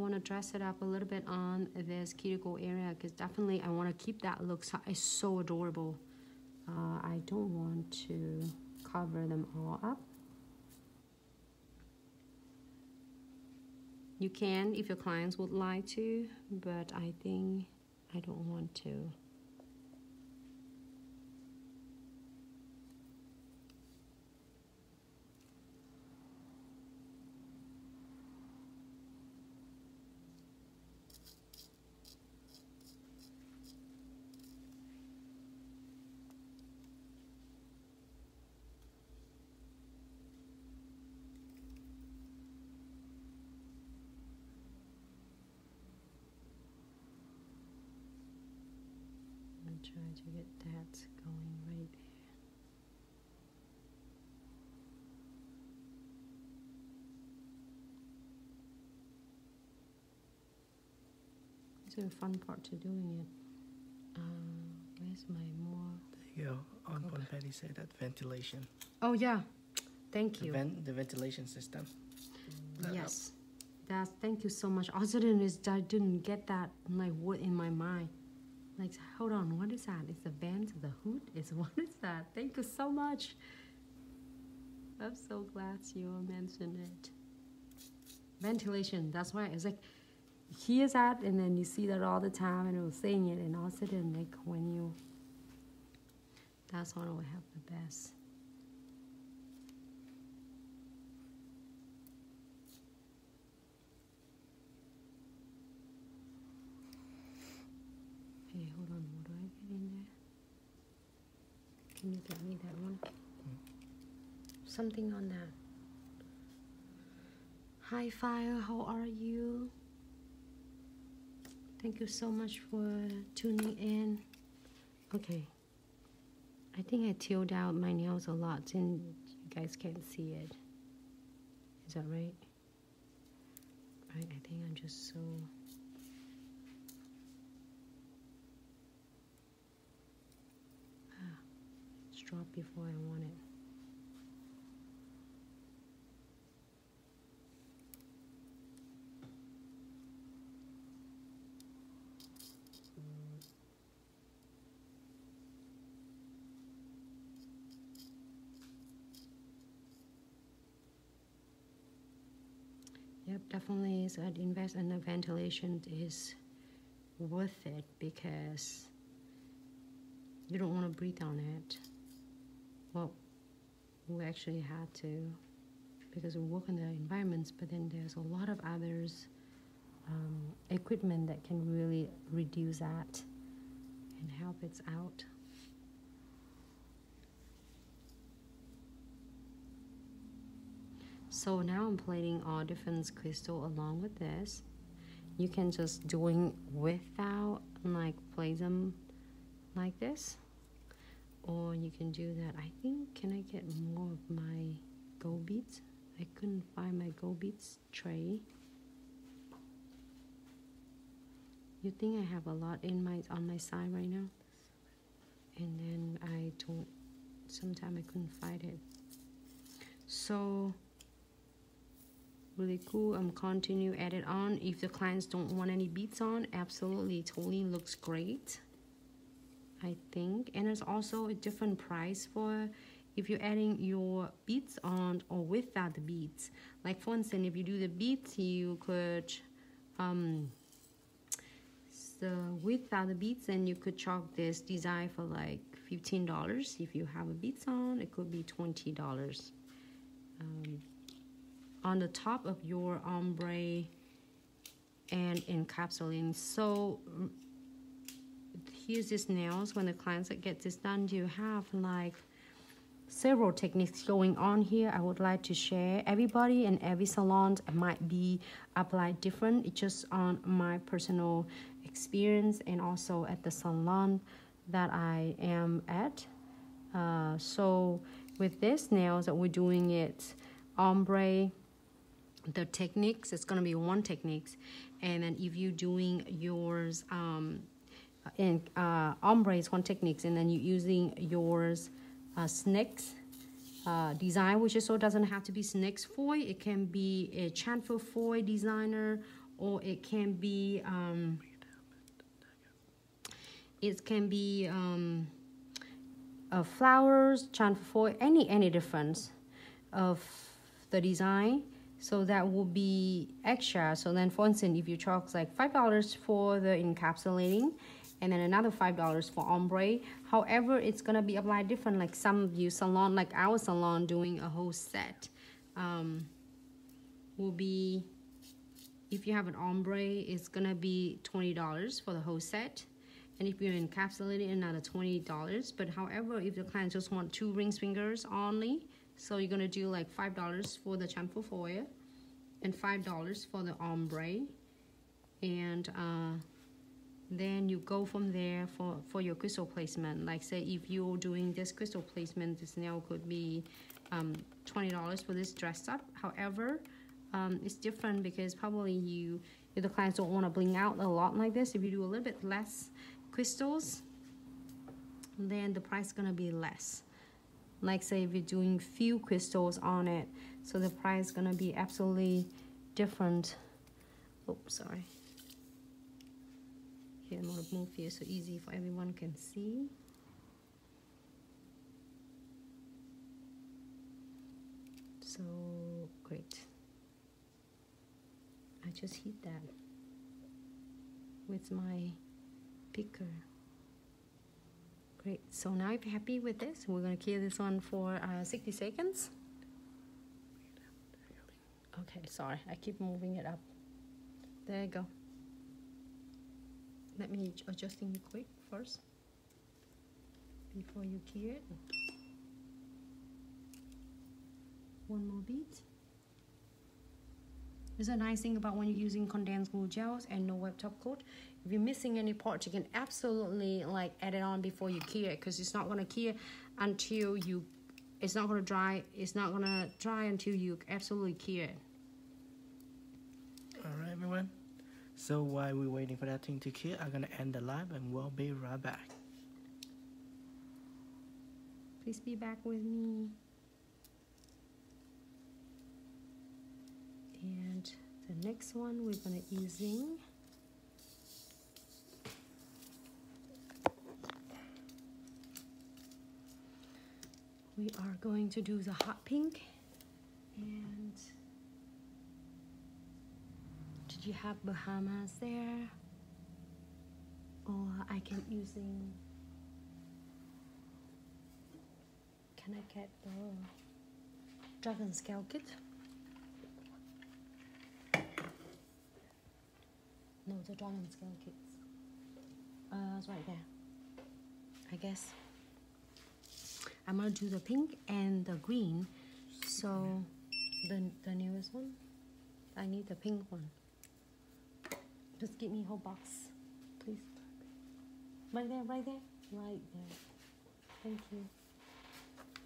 want to dress it up a little bit on this cuticle area because definitely I want to keep that look. So it's so adorable. Uh, I don't want to cover them all up. You can if your clients would like to, but I think I don't want to. Try to get that going right there. This is a fun part to doing it. Uh, where's my more? There you go. On okay. Patty said that ventilation. Oh yeah, thank you. The, ven the ventilation system. That yes, that's thank you so much. Also, is I didn't get that like what in my mind. Like, hold on, what is that? It's the vent the hood? Is what is that? Thank you so much. I'm so glad you mentioned it. Ventilation, that's why it's like hears that and then you see that all the time and it was saying it and all of a sudden like when you that's when we have the best. Okay, hold on. What do I get in there? Can you get me that one? Something on that. Hi, Fire. How are you? Thank you so much for tuning in. Okay. I think I tilled out my nails a lot and you guys can't see it. Is that right? Right, I think I'm just so drop before I want it. Yep, definitely. So I'd invest in the ventilation is worth it because you don't want to breathe on it well, we actually had to because we work in the environments, but then there's a lot of others um, equipment that can really reduce that and help it out. So now I'm plating all different crystal along with this. You can just doing without like place them like this or you can do that. I think, can I get more of my gold beads? I couldn't find my gold beads tray. You think I have a lot in my on my side right now? And then I don't, sometimes I couldn't find it. So really cool i'm continue add it on if the clients don't want any beads on absolutely totally looks great i think. And it's also a different price for if you're adding your beads on or without the beads like for instance if you do the beads you could um so without the beads then you could chalk this design for like $15 if you have a beads on it could be $20 um, on the top of your ombre and encapsulating. So here's these nails. When the clients get this done, you have like several techniques going on here I would like to share. Everybody and every salon might be applied different. It's just on my personal experience and also at the salon that I am at. Uh, so with this nails that we're doing it ombre the techniques it's going to be one techniques and then if you're doing yours um, in uh, ombre one techniques and then you're using yours uh, snakes uh, design which also doesn't have to be snakes foil. It can be a transfer foil designer or it can be um, it can be um, uh, flowers transfer foil any any difference of the design. So that will be extra. So then for instance if you charge like five dollars for the encapsulating and then another five dollars for ombre. However it's gonna be applied different like some of you salon like our salon doing a whole set um, will be if you have an ombre it's gonna be twenty dollars for the whole set. And if you're encapsulating another twenty dollars. But however if the client just want two ring fingers only so you're gonna do like five dollars for the transfer foil and five dollars for the ombre, and uh, then you go from there for for your crystal placement. Like say if you're doing this crystal placement, this nail could be um, twenty dollars for this dress up. However, um, it's different because probably you the clients don't want to bling out a lot like this, if you do a little bit less crystals, then the price is gonna be less like say if you're doing few crystals on it so the price is gonna be absolutely different oh sorry here I'm gonna move here so easy for everyone can see so great I just hit that with my picker Great, so now if you're happy with this, we're gonna clear this one for uh, 60 seconds. Okay, sorry, I keep moving it up. There you go. Let me adjusting it quick first before you clear it. One more beat. There's a nice thing about when you're using condensed glue gels and no wipe top coat if you're missing any parts you can absolutely like add it on before you cure it because it's not going to cure until you it's not going to dry it's not going to dry until you absolutely cure it all right everyone so while we're waiting for that thing to cure i'm to end the live and we'll be right back. Please be back with me. And the next one we're to using. We are going to do the hot pink and you have Bahamas there or I can using can I get the dragon scale kit no the dragon scale kits uh it's right there I guess I'm gonna do the pink and the green. So the the newest one, I need the pink one. Just give me a whole box, please. Right there, right there, right there. Thank you.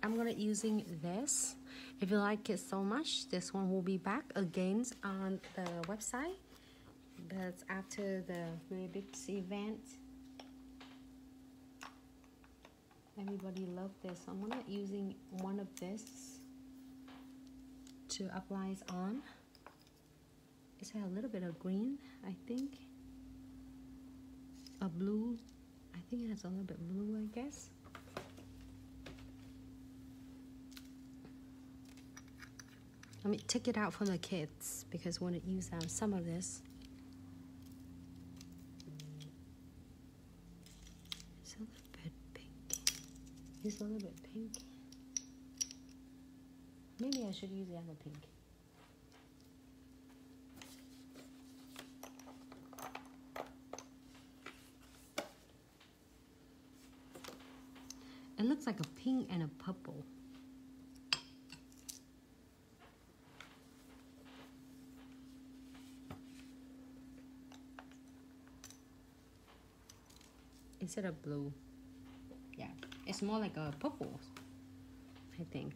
I'm gonna using this. If you like it so much, this one will be back again on the website. But after the big event, everybody love this I'm gonna using one of this to apply on It's a little bit of green, I think. A blue. I think it has a little bit blue, I guess. Let me take it out for the kids because I want to use um, some of this. It's a little bit pink. It's a little bit pink. Maybe I should use the other pink. It looks like a pink and a purple. Instead of blue. Yeah, it's more like a purple, I think.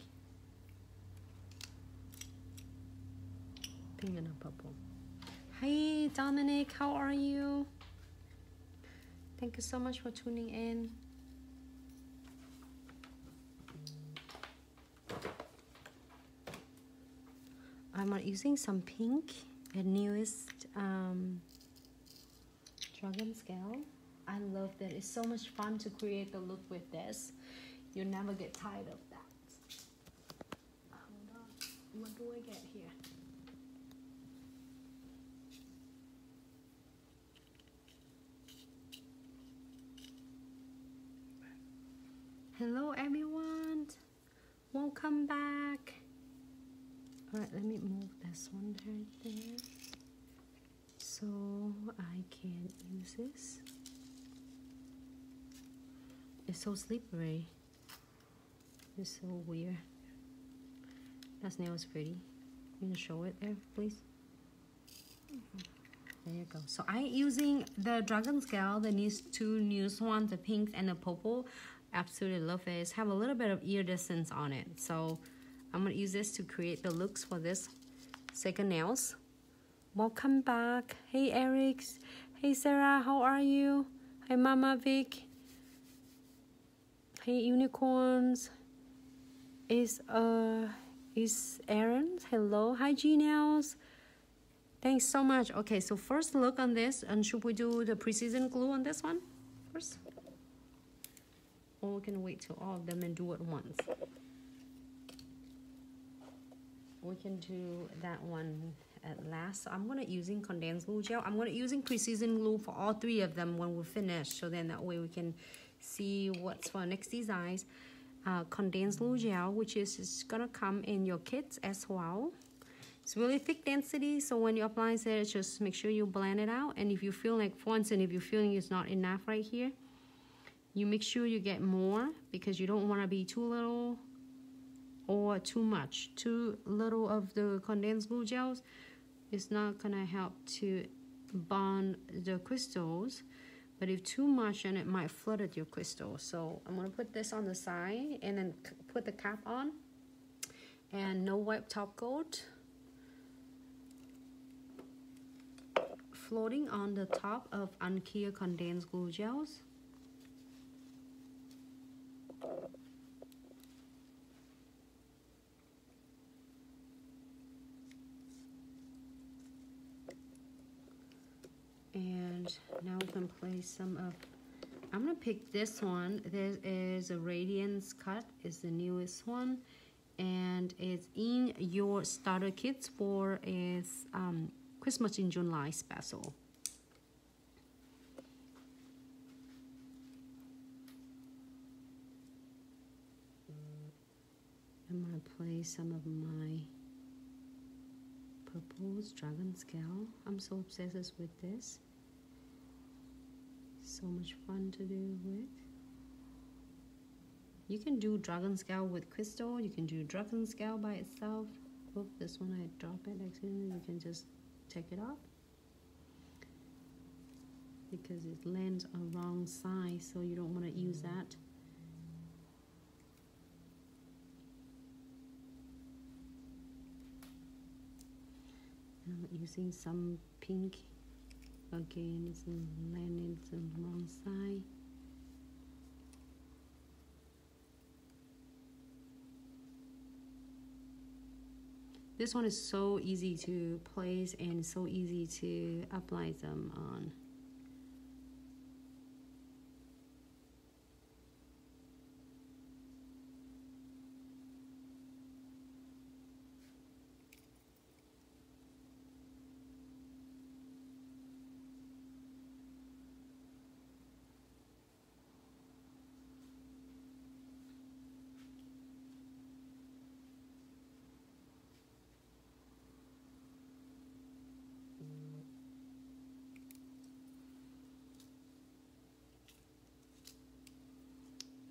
Pink and a purple. Hi, Dominic, how are you? Thank you so much for tuning in. I'm using some pink, the newest um, dragon scale. I love that. It's so much fun to create the look with this. You'll never get tired of that. On. What do I get here? Hello everyone. Welcome back. Alright, let me move this one right there. So I can use this. It's so slippery. It's so weird. That nail is pretty. You gonna show it there, please? Mm-hmm. There you go. So I'm using the Dragon Scale, the new two newest ones, the pink and the purple. Absolutely love it. It's have a little bit of iridescence on it. So I'm gonna use this to create the looks for this second nails. Welcome back. Hey Eric. Hey Sarah, how are you? Hi Mama Vic. Hey unicorns. Is uh is Aaron? Hello. Hi G Nails. Thanks so much. Okay, so first look on this, and should we do the precision glue on this one first? Or we can wait till all of them and do it once. We can do that one at last. So I'm gonna using condensed glue gel. I'm gonna using precision glue for all three of them when we finish. So then that way we can see what's for next designs. Uh, condensed glue gel, which is, is gonna come in your kits as well. It's really thick density, so when you apply it, just make sure you blend it out. And if you feel like, for instance, if you're feeling it's not enough right here, you make sure you get more because you don't want to be too little or too much. Too little of the condensed glue gels is not gonna help to bond the crystals. But if too much, and it might flood your crystal. So I'm gonna put this on the side and then put the cap on. And no wipe top coat. Floating on the top of Unclear condensed glue gels. And now we can place some of I'm gonna pick this one. This is a radiance cut is the newest one. And it's in your starter kits for its um, Christmas in July special. I'm gonna place some of my purples dragon scale. I'm so obsessed with this so much fun to do with. You can do dragon scale with crystal. You can do dragon scale by itself. Oops, this one I drop it accidentally. You can just take it off because it lands a wrong size, so you don't want to use mm. that. I'm using some pink again it's landing to the wrong side This one is so easy to place and so easy to apply them on.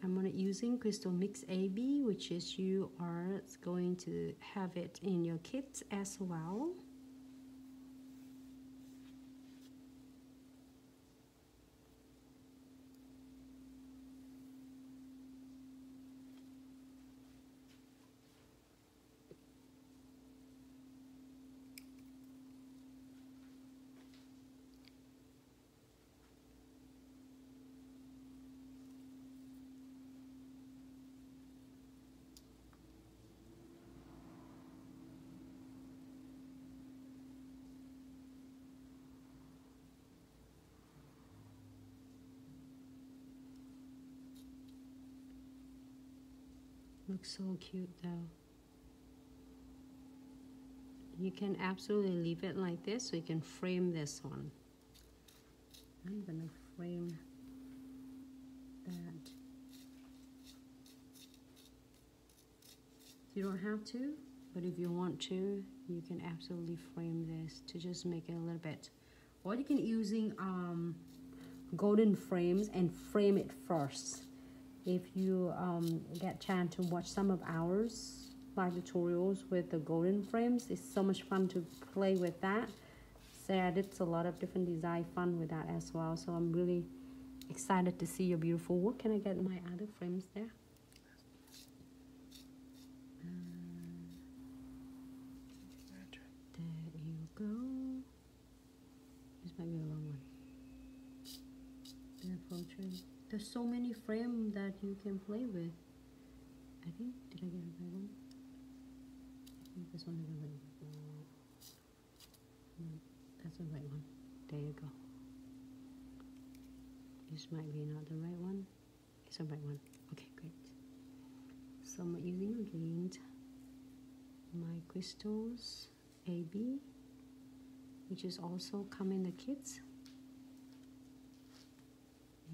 I'm gonna using crystal mix AB which is you are going to have it in your kits as well Looks so cute though. You can absolutely leave it like this so you can frame this one. I'm gonna frame that. You don't have to, but if you want to, you can absolutely frame this to just make it a little bit. Or you can using um, golden frames and frame it first if you um, get chance to watch some of ours live tutorials with the golden frames it's so much fun to play with that. So I did a lot of different design fun with that as well. So I'm really excited to see your beautiful work can I get my other frames there? There you go. This might be a long one. Portrait there's so many frame that you can play with. I think, did I get the right one? I think this one is right one. No, that's the right one. There you go. This might be not the right one. It's the right one. Okay, great. So I'm using again my crystals AB, which is also come in the kits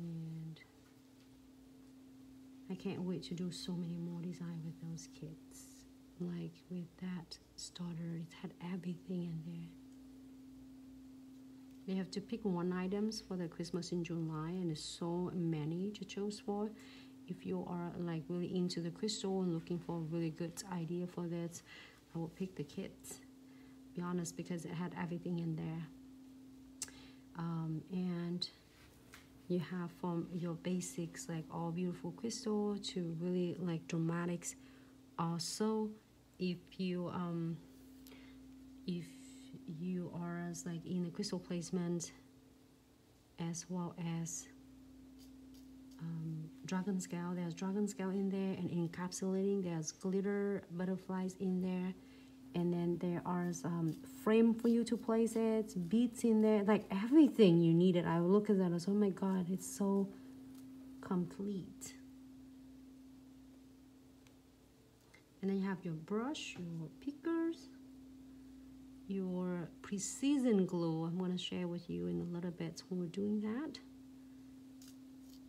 and I can't wait to do so many more design with those kits like with that starter it had everything in there. You have to pick one items for the Christmas in July and there's so many to choose for. If you are like really into the crystal and looking for a really good idea for this I will pick the kit. Be honest because it had everything in there. Um, and you have from your basics like all beautiful crystal to really like dramatics. Also if you um if you are as like in the crystal placement as well as um, dragon scale there's dragon scale in there and encapsulating there's glitter butterflies in there and then there are some frame for you to place it beads in there like everything you needed. I look at that and oh my god it's so complete. And then you have your brush your pickers your precision glue. I'm going to share with you in a little bit when we're doing that.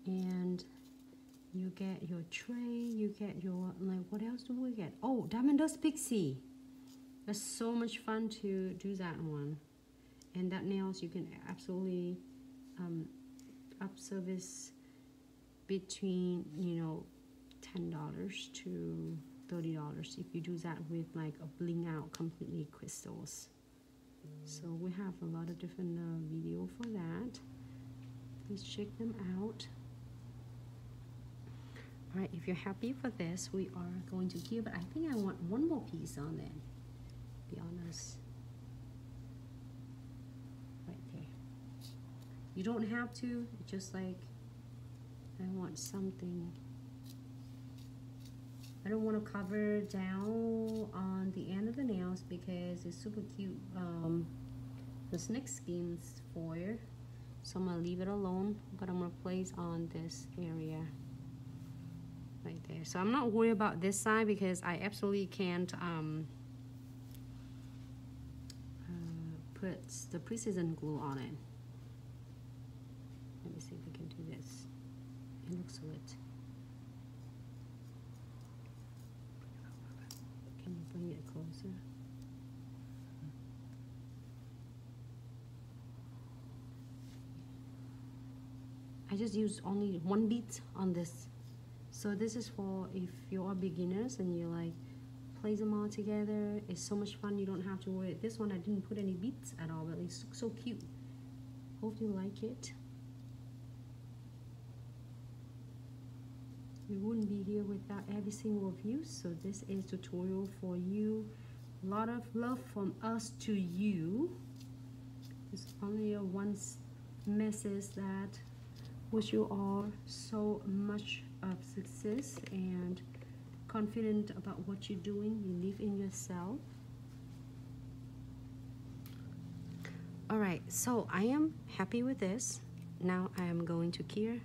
And you get your tray you get your like what else do we get? Oh diamond dust pixie it's so much fun to do that one. And that nails you can absolutely um, up service between, you know, $10 to $30 if you do that with like a bling out completely crystals. So we have a lot of different uh, video for that. Please check them out. Alright, if you're happy for this, we are going to give, I think I want one more piece on it be honest. Right there. You don't have to, just like I want something I don't want to cover down on the end of the nails because it's super cute um, the snake skins foil so I'm gonna leave it alone but I'm gonna place on this area right there so I'm not worried about this side because I absolutely can't um, uh, put the precision glue on it. Let me see if we can do this. It looks good can you bring it closer? I just used only one bead on this. So this is for if you are beginners and you like place them all together. It's so much fun. You don't have to worry. This one I didn't put any beads at all but it's so cute. Hope you like it. We wouldn't be here without every single of you so this is tutorial for you. A lot of love from us to you. It's only a one message that wish you all so much of success and confident about what you're doing. You live in yourself. All right, so I am happy with this. Now I am going to cure.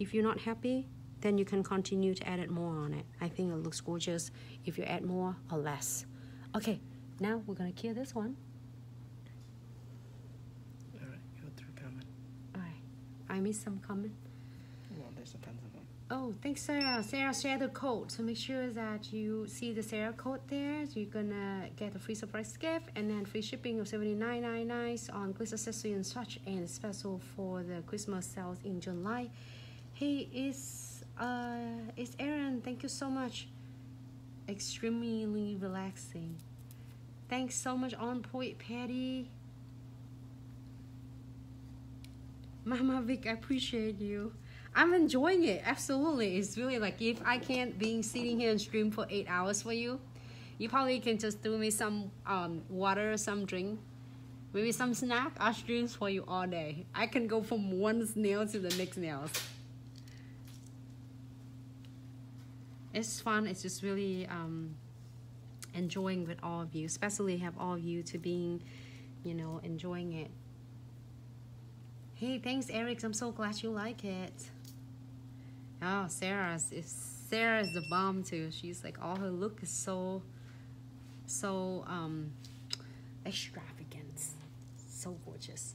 If you're not happy, then you can continue to add it more on it. I think it looks gorgeous if you add more or less. Okay, now we're gonna cure this one. All right, go through comment. All right, I missed some comment. Well, there's tons of them. Oh, thanks, Sarah. Sarah shared the code, so make sure that you see the Sarah code there. So you're gonna get a free surprise gift and then free shipping of $79.99 on Christmas accessory and such, and special for the Christmas sales in July. Hey, it's uh, it's Aaron. Thank you so much. Extremely relaxing. Thanks so much, on point, Patty. Mama Vic, I appreciate you. I'm enjoying it. Absolutely. It's really like if I can't be sitting here and stream for eight hours for you, you probably can just do me some um, water, some drink, maybe some snack. I'll stream for you all day. I can go from one nail to the next nails. It's fun. It's just really um, enjoying with all of you, especially have all of you to being, you know, enjoying it. Hey, thanks, Eric. I'm so glad you like it. Oh, Sarah's is Sarah's the bomb too. She's like all her look is so so um extravagant. So gorgeous.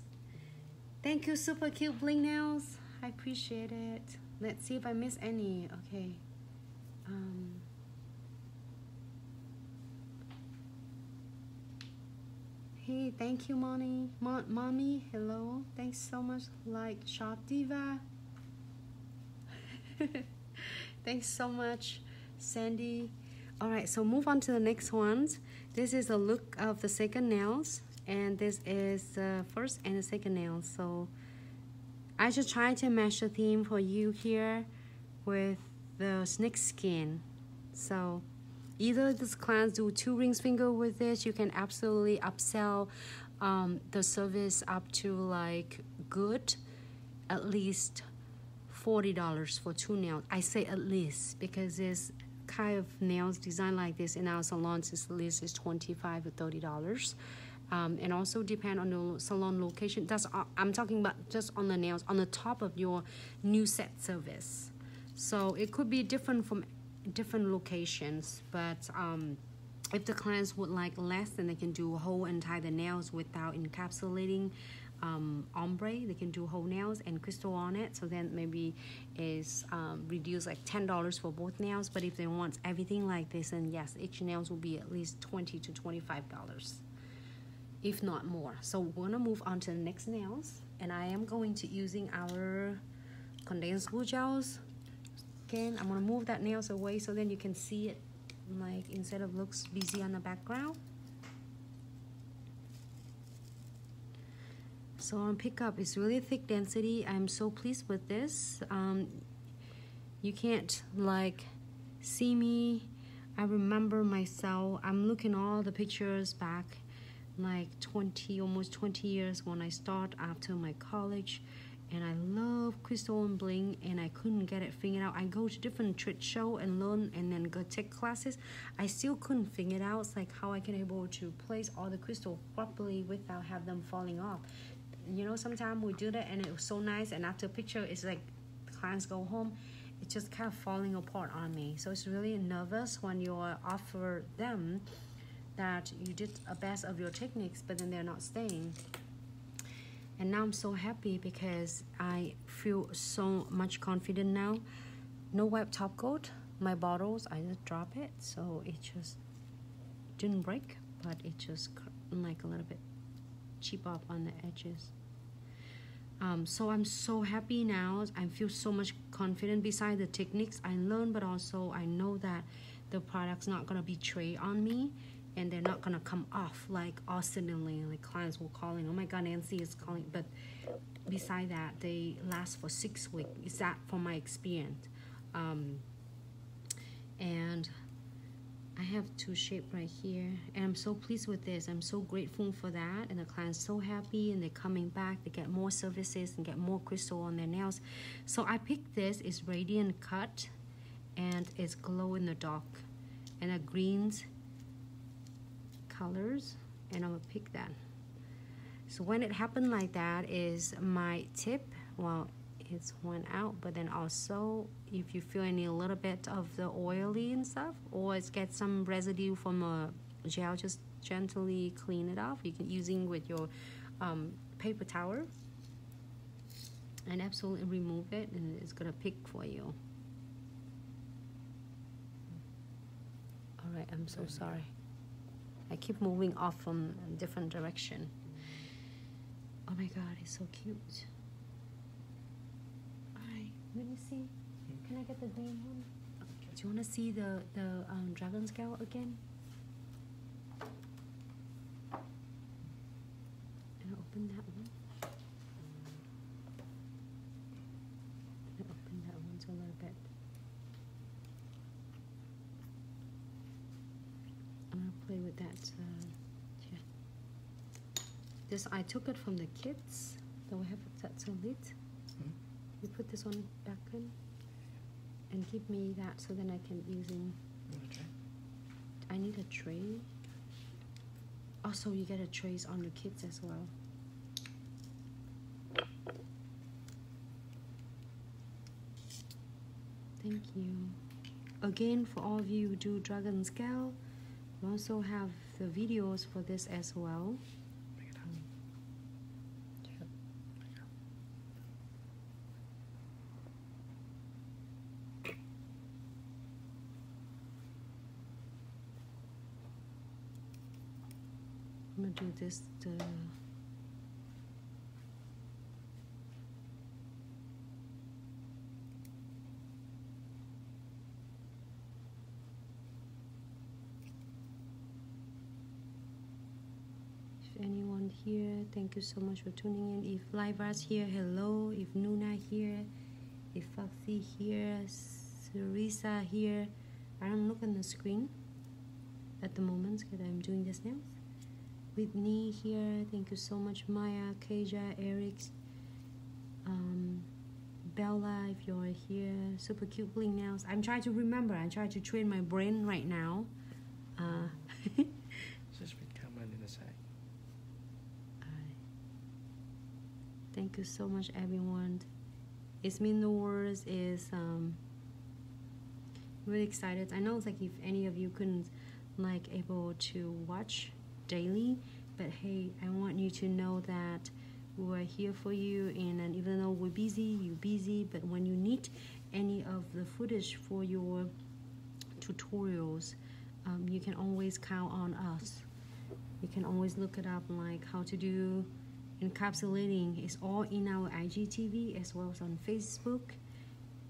Thank you, super cute bling nails. I appreciate it. Let's see if I miss any. Okay. Um Hey, thank you, mommy. Mo mommy, hello. Thanks so much. Like Shop Diva. Thanks so much, Sandy. All right, so move on to the next ones. This is a look of the second nails, and this is the first and the second nails. So I just try to match the theme for you here with the snake skin. So either this class do two rings finger with this you can absolutely upsell um, the service up to like good at least $40 for two nails. I say at least because there's kind of nails designed like this in our salons is at least is 25 or 30 dollars. Um, and also depend on the salon location. That's uh, i'm talking about just on the nails on the top of your new set service. So it could be different from different locations but um, if the clients would like less then they can do whole and tie the nails without encapsulating um, ombre they can do whole nails and crystal on it. So then maybe is um, reduced like $10 for both nails. But if they want everything like this then yes each nails will be at least 20 to $25 if not more. So we're gonna move on to the next nails. And I am going to using our condensed glue gels. Again I'm gonna move that nails away so then you can see it like instead of looks busy on the background so on pickup it's really thick density I'm so pleased with this um, you can't like see me I remember myself I'm looking all the pictures back like 20 almost 20 years when I start after my college and I love crystal and bling and I couldn't get it figured out. I go to different trade show and learn and then go take classes. I still couldn't figure it out. It's like how I can able to place all the crystal properly without have them falling off. You know, sometimes we do that and it was so nice. And after picture it's like clients go home, it's just kind of falling apart on me. So it's really nervous when you offer them that you did a best of your techniques but then they're not staying. And now I'm so happy because I feel so much confident now. No wipe top coat my bottles I just drop it. So it just didn't break but it just like a little bit chip up on the edges. Um, so I'm so happy now. I feel so much confident beside the techniques I learned but also I know that the product's not gonna betray on me and they're not gonna come off like all suddenly like clients were calling oh my god nancy is calling but beside that they last for six weeks. Is that from my experience? Um, and I have two shape right here and I'm so pleased with this. I'm so grateful for that and the client's so happy and they're coming back. They get more services and get more crystal on their nails. So I picked this. It's radiant cut and it's glow in the dark. And the greens colors and I will pick that. So when it happened like that is my tip, well, it's one out, but then also if you feel any a little bit of the oily and stuff, or it's get some residue from a gel, just gently clean it off. You can using with your um, paper towel and absolutely remove it and it's gonna pick for you. All right, I'm so sorry. I keep moving off from a different direction. Oh my god, it's so cute. Let me see. Can I get the green one? Do you want to see the, the um, dragon scale again? And open that one. And open that one a little bit. I'm gonna play with that. Uh, yeah. This I took it from the kids. Do we have that so lit? You put this one back in, and give me that so then I can using. Okay. I need a tray. Also, you get a trays on the kids as well. Thank you. Again, for all of you who do Dragon Scale, we also have the videos for this as well. Pick it up. I'm gonna do this the If anyone here, thank you so much for tuning in. If Livas here, hello. If Nuna here, if Foxy here, Sarisa here. I don't look on the screen at the moment because I'm doing this now. Whitney here, thank you so much. Maya, Keja, Eric, um, Bella, if you're here, super cute bling nails. I'm trying to remember. I'm trying to train my brain right now. Uh, Just read comment in the side. Alright. Thank you so much, everyone. It's mean the words is um really excited. I know it's like if any of you couldn't like able to watch daily, but hey, I want you to know that we're here for you and, and even though we're busy, you're busy, but when you need any of the footage for your tutorials, um, you can always count on us. You can always look it up like how to do encapsulating. It's all in our IGTV as well as on Facebook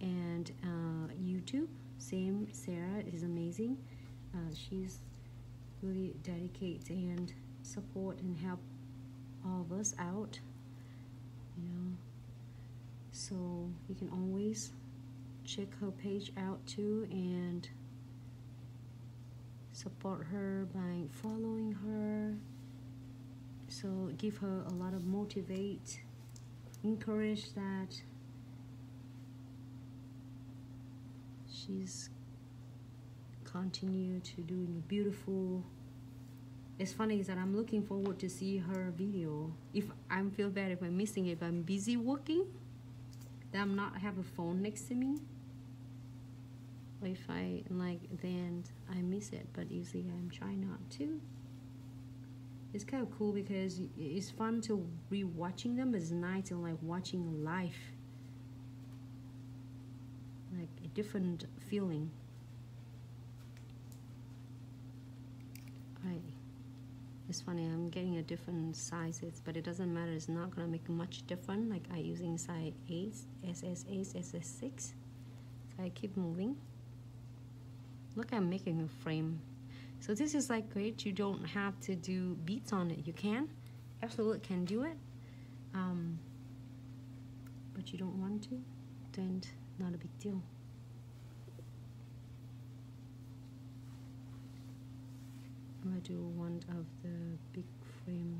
and uh, YouTube. Same, Sarah is amazing. Uh, she's really and support and help all of us out. You know, so you can always check her page out too and support her by following her so give her a lot of motivate encourage that she's continue to do beautiful. It's funny is that i'm looking forward to see her video. If i feel bad if i'm missing it if i'm busy working then i'm not have a phone next to me. Or if i like then i miss it but usually i'm trying not to. It's kind of cool because it's fun to re-watching them it's nice to like watching life. Like a different feeling right it's funny i'm getting a different sizes but it doesn't matter it's not gonna make much different like i using size 8 ss8 ss6 so i keep moving look i'm making a frame so this is like great. You don't have to do beats on it. You can, absolutely can do it. Um, but you don't want to, then not a big deal. Gonna do one of the big frame.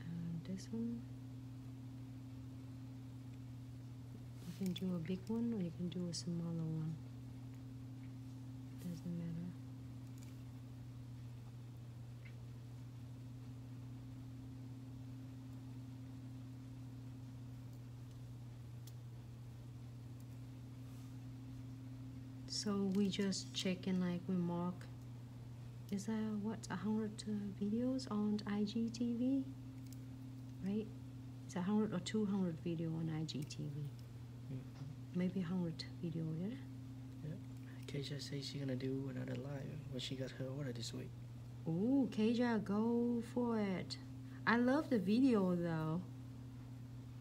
Uh, this one. You can do a big one or you can do a smaller one. Doesn't matter. so we just check in like we mark is that what a hundred uh, videos on IGTV right? It's a hundred or two hundred video on IGTV mm-hmm. maybe hundred video yeah? Yeah. Keisha says she's gonna do another live when she got her order this week. Oh Keisha go for it. I love the video though.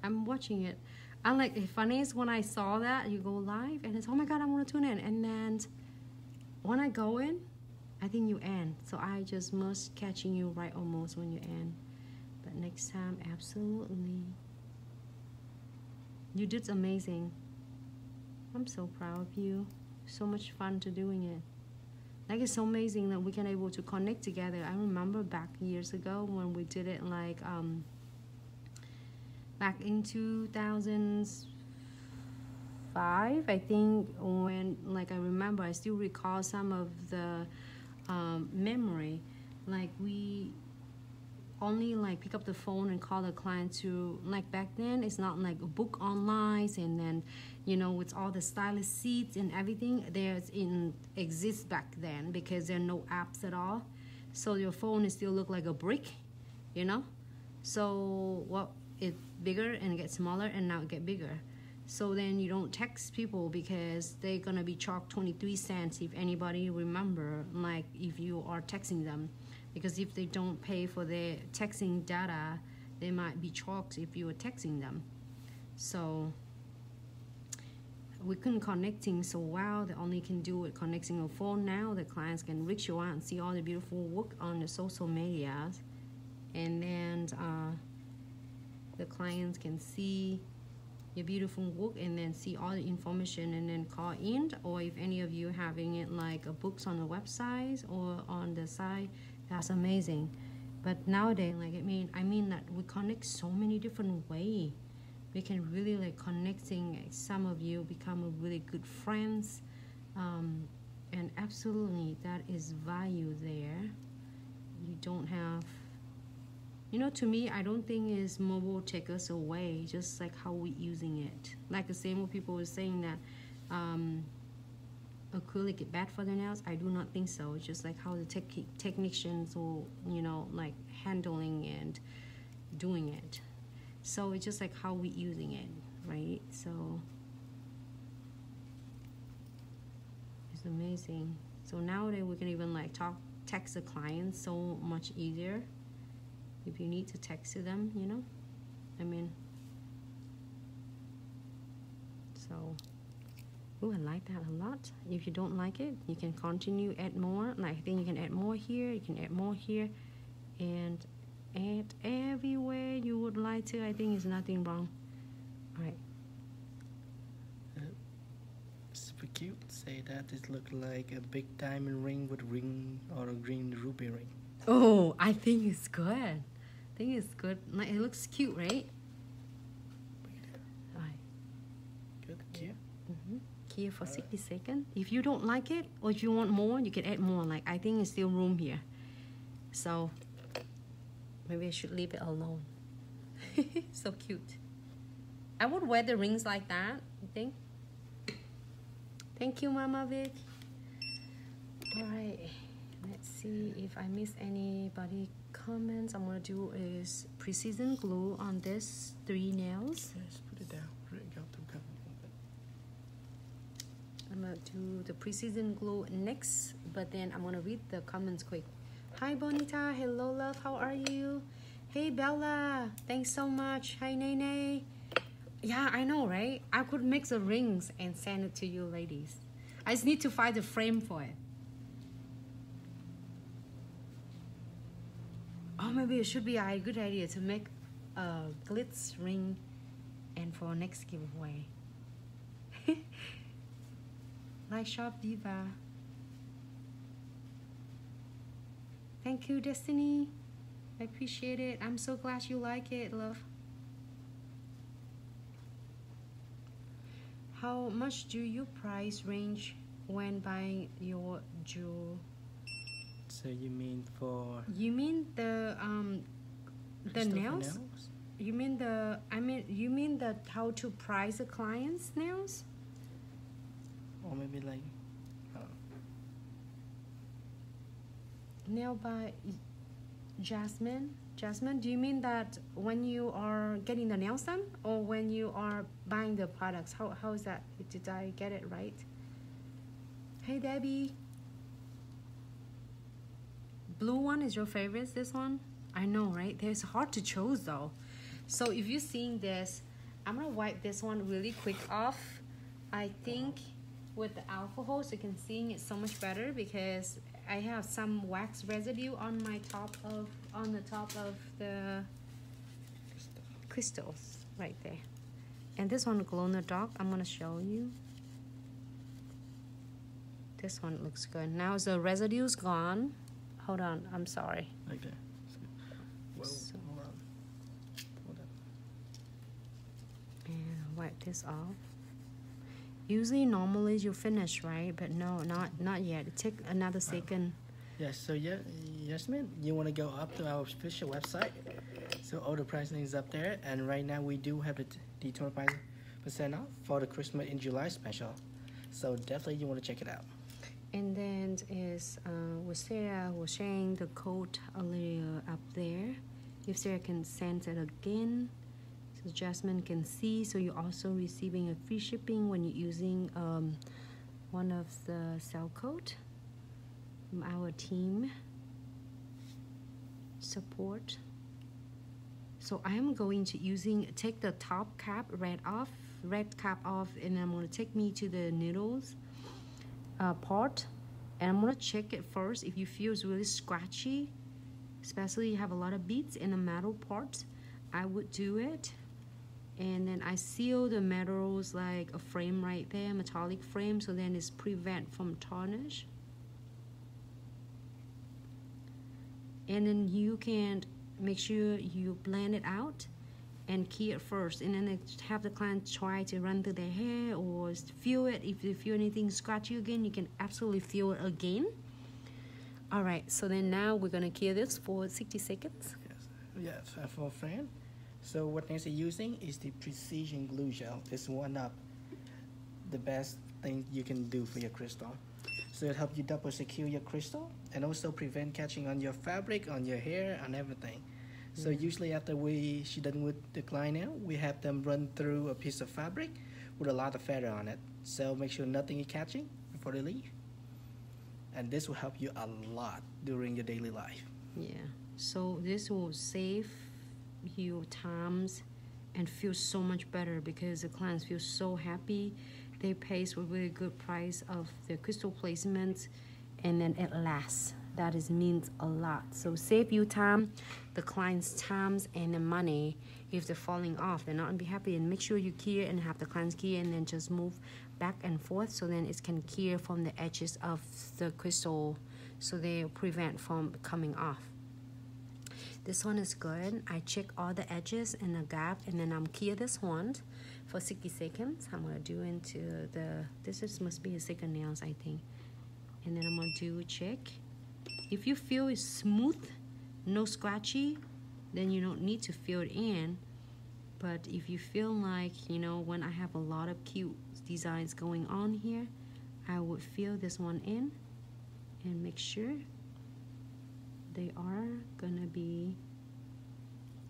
I'm watching it. I'm like the funniest when I saw that you go live and it's oh my god I want to tune in. And then when I go in I think you end. So I just must catching you right almost when you end. But next time absolutely. You did amazing. I'm so proud of you. So much fun to doing it. Like it's so amazing that we can able to connect together. I remember back years ago when we did it like um back in 2005 i think when like i remember i still recall some of the um, memory like we only like pick up the phone and call the client to like back then it's not like a book online and then you know with all the stylus seats and everything there's in exists back then because there are no apps at all. So your phone is still look like a brick you know? So what it bigger and it gets smaller and now get bigger so then you don't text people because they're gonna be charged 23 cents if anybody remember like if you are texting them. Because if they don't pay for their texting data they might be charged if you are texting them. So we couldn't connecting so well. They only can do it connecting a phone now. The clients can reach you out and see all the beautiful work on the social medias. And then uh, the clients can see your beautiful book and then see all the information and then call in or if any of you having it like a books on the website or on the site that's amazing. But nowadays like i mean i mean that we connect so many different way. We can really like connecting some of you become really good friends um, and absolutely that is value there. You don't have you know to me i don't think is mobile take us away just like how we using it. Like the same way people were saying that um, acrylic is bad for the nails. I do not think so. It's just like how the tech technicians will you know like handling and doing it. So it's just like how we using it right? So it's amazing. So nowadays we can even like talk text the clients so much easier if you need to text to them, you know? I mean, so, oh, I like that a lot. If you don't like it, you can continue, add more. Like, I think you can add more here, you can add more here, and add everywhere you would like to. I think there's nothing wrong. All right. Uh, super cute. Say that it look like a big diamond ring with ring or a green ruby ring. Oh, I think it's good I think it's good. Like, it looks cute, right? here Good, mm-hmm. for 60 seconds. If you don't like it or you want more, you can add more. Like, I think it's still room here. So, maybe I should leave it alone. so cute. I would wear the rings like that, I think. Thank you, Mama Vic. All right, let's see if I miss anybody comments. I'm gonna do is precision glue on this three nails. Yes, put it down. Put it, go through, go. I'm gonna do the precision glue next, but then I'm gonna read the comments quick. Hi Bonita, hello love, how are you? Hey Bella, thanks so much. Hi Nene. Yeah, I know, right? I could make the rings and send it to you ladies. I just need to find the frame for it. Oh, maybe it should be a good idea to make a glitz ring and for next giveaway. like shop diva. Thank you, Destiny. I appreciate it. I'm so glad you like it, love. How much do you price range when buying your jewel? So you mean for You mean the um the for nails? You mean the I mean you mean the how to price the client's nails? Or maybe like uh, Nail by Jasmine. Jasmine, do you mean that when you are getting the nails done or when you are buying the products? How how is that? Did I get it right? Hey Debbie. Blue one is your favorite, this one? I know, right? It's hard to choose though. So if you're seeing this, I'm gonna wipe this one really quick off. I think with the alcohol so you can see it so much better because I have some wax residue on my top of on the top of the crystals right there. And this one glow in the dark, I'm gonna show you. This one looks good. Now the residue's gone. Hold on, I'm sorry. like that. So- hold on. Hold on. And wipe this off. Usually normally you finish, right? But no, not not yet. It take another second. Yes, so yeah, yes, man. You want to go up to our official website. So all the pricing is up there, and right now we do have the, the 25% off for the Christmas in July special. So definitely you want to check it out. And then is uh, Sarah was sharing the code earlier up there. If Sarah can send it again, so Jasmine can see. So you're also receiving a free shipping when you're using um, one of the cell code from our team support. So I am going to using take the top cap red off, red cap off, and I'm to take me to the needles uh, part and I'm gonna check it first if you feel it's really scratchy especially you have a lot of beads in the metal part I would do it. And then I seal the metals like a frame right there metallic frame so then it's prevent from tarnish. And then you can make sure you blend it out and key it first and then have the client try to run through their hair or feel it if you feel anything scratchy again you can absolutely feel it again all right so then now we're going to key this for 60 seconds Yes, yes, uh, for friend. So what Nancy using is the precision glue gel. It's one up the best thing you can do for your crystal. So it helps you double secure your crystal and also prevent catching on your fabric, on your hair, and everything. So usually after we she done with the client now, we have them run through a piece of fabric with a lot of feather on it. So make sure nothing is catching before they leave. And this will help you a lot during your daily life. yeah so this will save you times and feel so much better because the clients feel so happy they pay a really good price of the crystal placements and then it lasts that is means a lot. So save you time the clients times and the money. If they're falling off they're not gonna be happy and make sure you it and have the clients key and then just move back and forth so then it can key from the edges of the crystal so they prevent from coming off. This one is good. I check all the edges and the gap and then I'm clear this one for 60 seconds. I'm gonna do into the this is must be a second nails I think. And then I'm gonna do check if you feel it's smooth no scratchy then you don't need to fill it in. But if you feel like you know when I have a lot of cute designs going on here I would fill this one in and make sure they are gonna be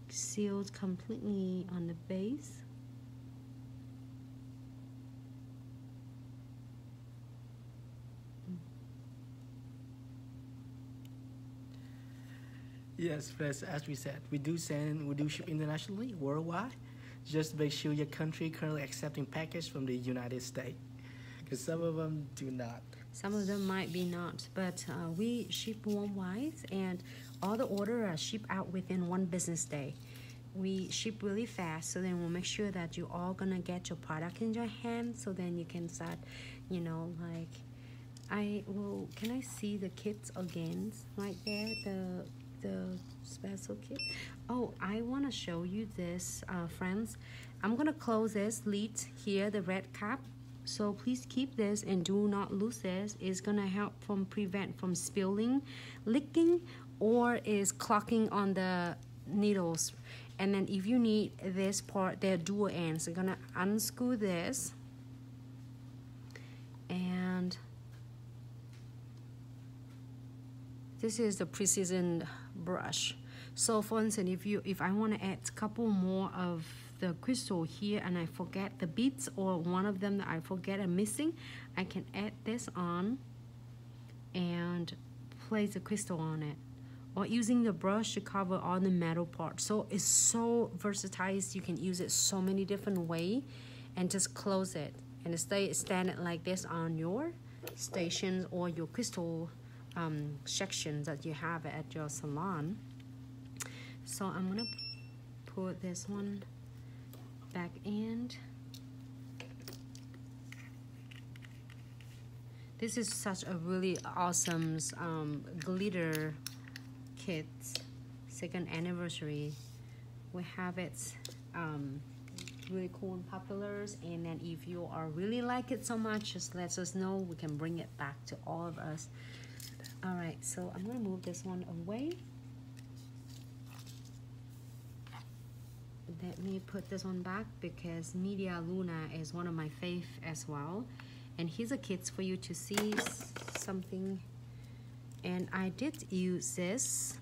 sealed completely on the base Yes, as, as we said, we do send, we do ship internationally, worldwide. Just make sure your country currently accepting package from the United States, because some of them do not. Some of them might be not, but uh, we ship worldwide, and all the order are shipped out within one business day. We ship really fast, so then we'll make sure that you all gonna get your product in your hand, so then you can start, you know, like. I will. Can I see the kits again? Right there, the the special kit. Oh, I want to show you this, uh, friends. I'm to close this lid here, the red cap. So please keep this and do not lose this. It's to help from prevent from spilling, leaking, or is clocking on the needles. And then if you need this part, they're dual ends. I'm to unscrew this. And this is the precision brush. So for instance, if you if I want to add a couple more of the crystal here and I forget the beads or one of them that I forget I'm missing, I can add this on and place the crystal on it or using the brush to cover all the metal parts. So it's so versatile. You can use it so many different way and just close it and stay stand it like this on your stations or your crystal um, sections that you have at your salon. So I'm gonna put this one back in. This is such a really awesome um, glitter kit, second anniversary. We have it um, really cool and popular and then if you are really like it so much just let us know we can bring it back to all of us all right, so I'm gonna move this one away. Let me put this one back because Media Luna is one of my fave as well. And here's a kit for you to see something. And I did use this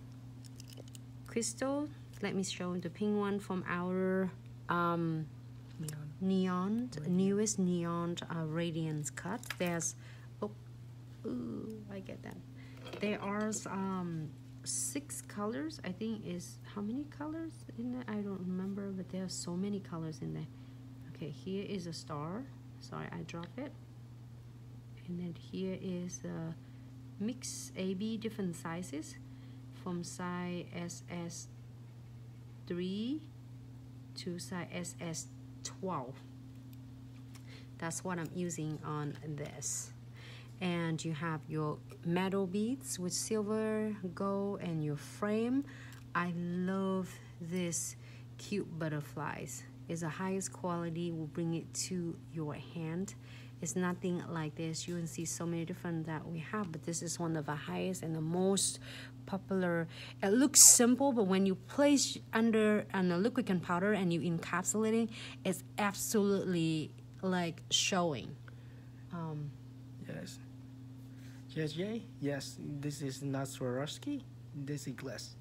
crystal. Let me show the pink one from our um, neon, neon newest neon uh, radiance cut. There's, ooh, I get that. There are um, six colors I think is how many colors in there? I don't remember but there are so many colors in there. Okay here is a star sorry I dropped it. And then here is a mix AB different sizes from size SS3 to size SS12 that's what I'm using on this and you have your metal beads with silver gold and your frame. I love this cute butterflies. It's the highest quality will bring it to your hand. It's nothing like this. You can see so many different that we have but this is one of the highest and the most popular. It looks simple but when you place under an liquid powder and you encapsulating it's absolutely like showing. Um, yes Yes, Jay. Yes, this is not Swarovski. This is glass.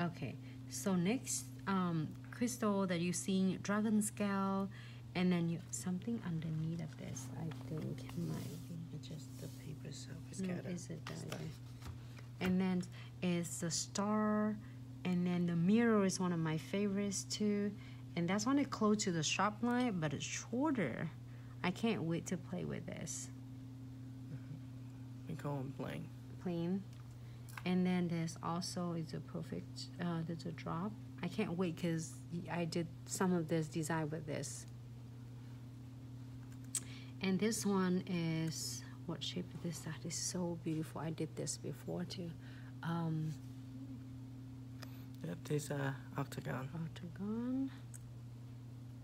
Okay, so next um, crystal that you see, dragon scale, and then you something underneath of this. I think might be just the paper. So no, is it that? And then is the star, and then the mirror is one of my favorites too. And that's one that close to the sharp line, but it's shorter. I can't wait to play with this go plain. Plain. And then there's also is a perfect. Uh, there's a drop. I can't wait because I did some of this design with this. And this one is what shape is this? That is so beautiful. I did this before too. Um, Yep, this uh octagon. octagon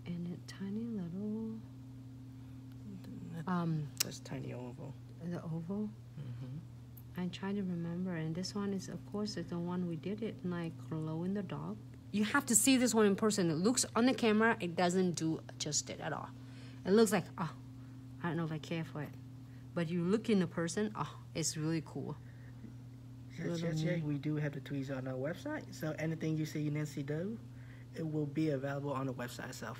and a tiny little um That's tiny oval. the oval i try to remember and this one is of course is the one we did it like glow in the dark you have to see this one in person it looks on the camera it doesn't do just it at all it looks like oh i don't know if i care for it but you look in the person oh it's really cool Yes, yes, yes. We do have the tweets on our website. So anything you see Nancy do, it will be available on the website itself.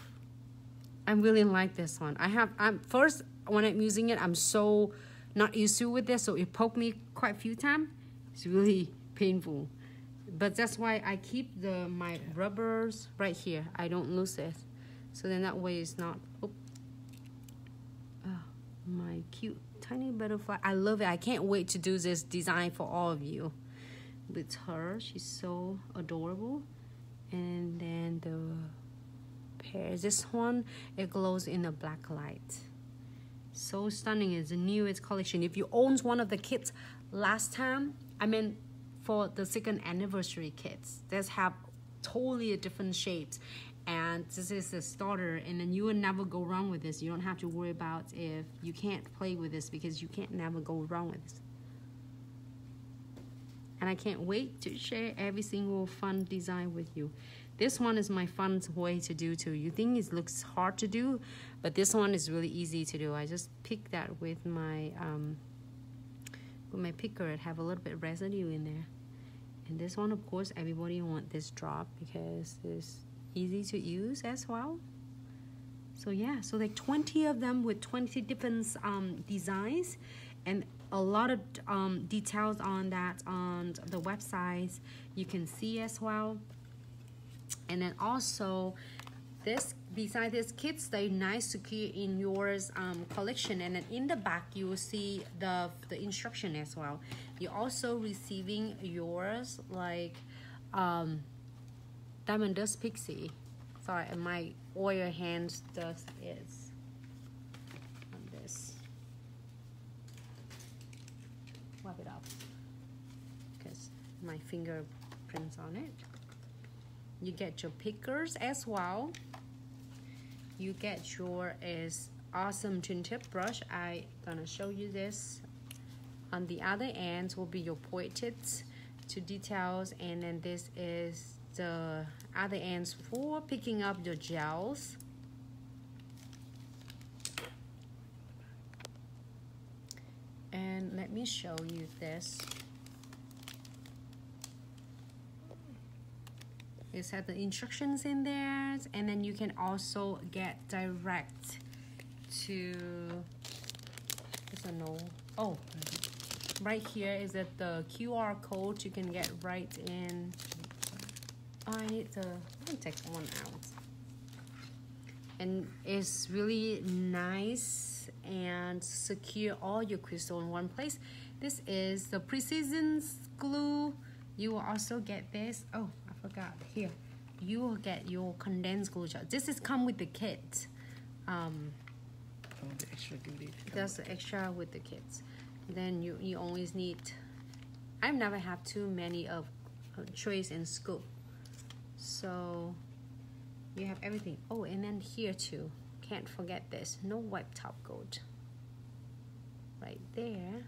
I really like this one. I have I'm first when I'm using it, I'm so not used to with this, so it poked me quite a few times. It's really painful. But that's why I keep the my rubbers right here. I don't lose it. So then that way it's not oh, oh my cute tiny butterfly. I love it. I can't wait to do this design for all of you. With her, she's so adorable. And then the pairs. This one it glows in a black light. So stunning! It's the newest collection. If you owned one of the kits last time, I mean, for the second anniversary kits, these have totally different shapes, and this is the starter. And then you will never go wrong with this. You don't have to worry about if you can't play with this because you can't never go wrong with this. And I can't wait to share every single fun design with you. This one is my fun way to do too. You think it looks hard to do, but this one is really easy to do. I just pick that with my um, with my picker. It have a little bit residue in there. And this one, of course, everybody want this drop because it's easy to use as well. So yeah, so like 20 of them with 20 different um, designs and a lot of um, details on that on the websites you can see as well and then also this beside this kit stay nice to keep in yours um, collection. And then in the back you will see the the instruction as well. You're also receiving yours like um, diamond dust pixie. Sorry my oil hands dust is on this. Wipe it off because my fingerprints on it. You get your pickers as well you get your is awesome tip brush. I gonna show you this. On the other end will be your pointed to details and then this is the other ends for picking up your gels. And let me show you this It has the instructions in there, and then you can also get direct to. Is a no? Oh, right here is that the QR code you can get right in. Oh, I need to. Let me take one out. And it's really nice and secure all your crystal in one place. This is the precision glue. You will also get this. Oh, forgot. Here you will get your condensed glue gel this is come with the kit. Um, Oh, the extra goodie. that's the extra with the kits. Then you you always need i've never had too many of choice trays and scoop so you have everything. Oh and then here too. Can't forget this. No wipe top coat. Right there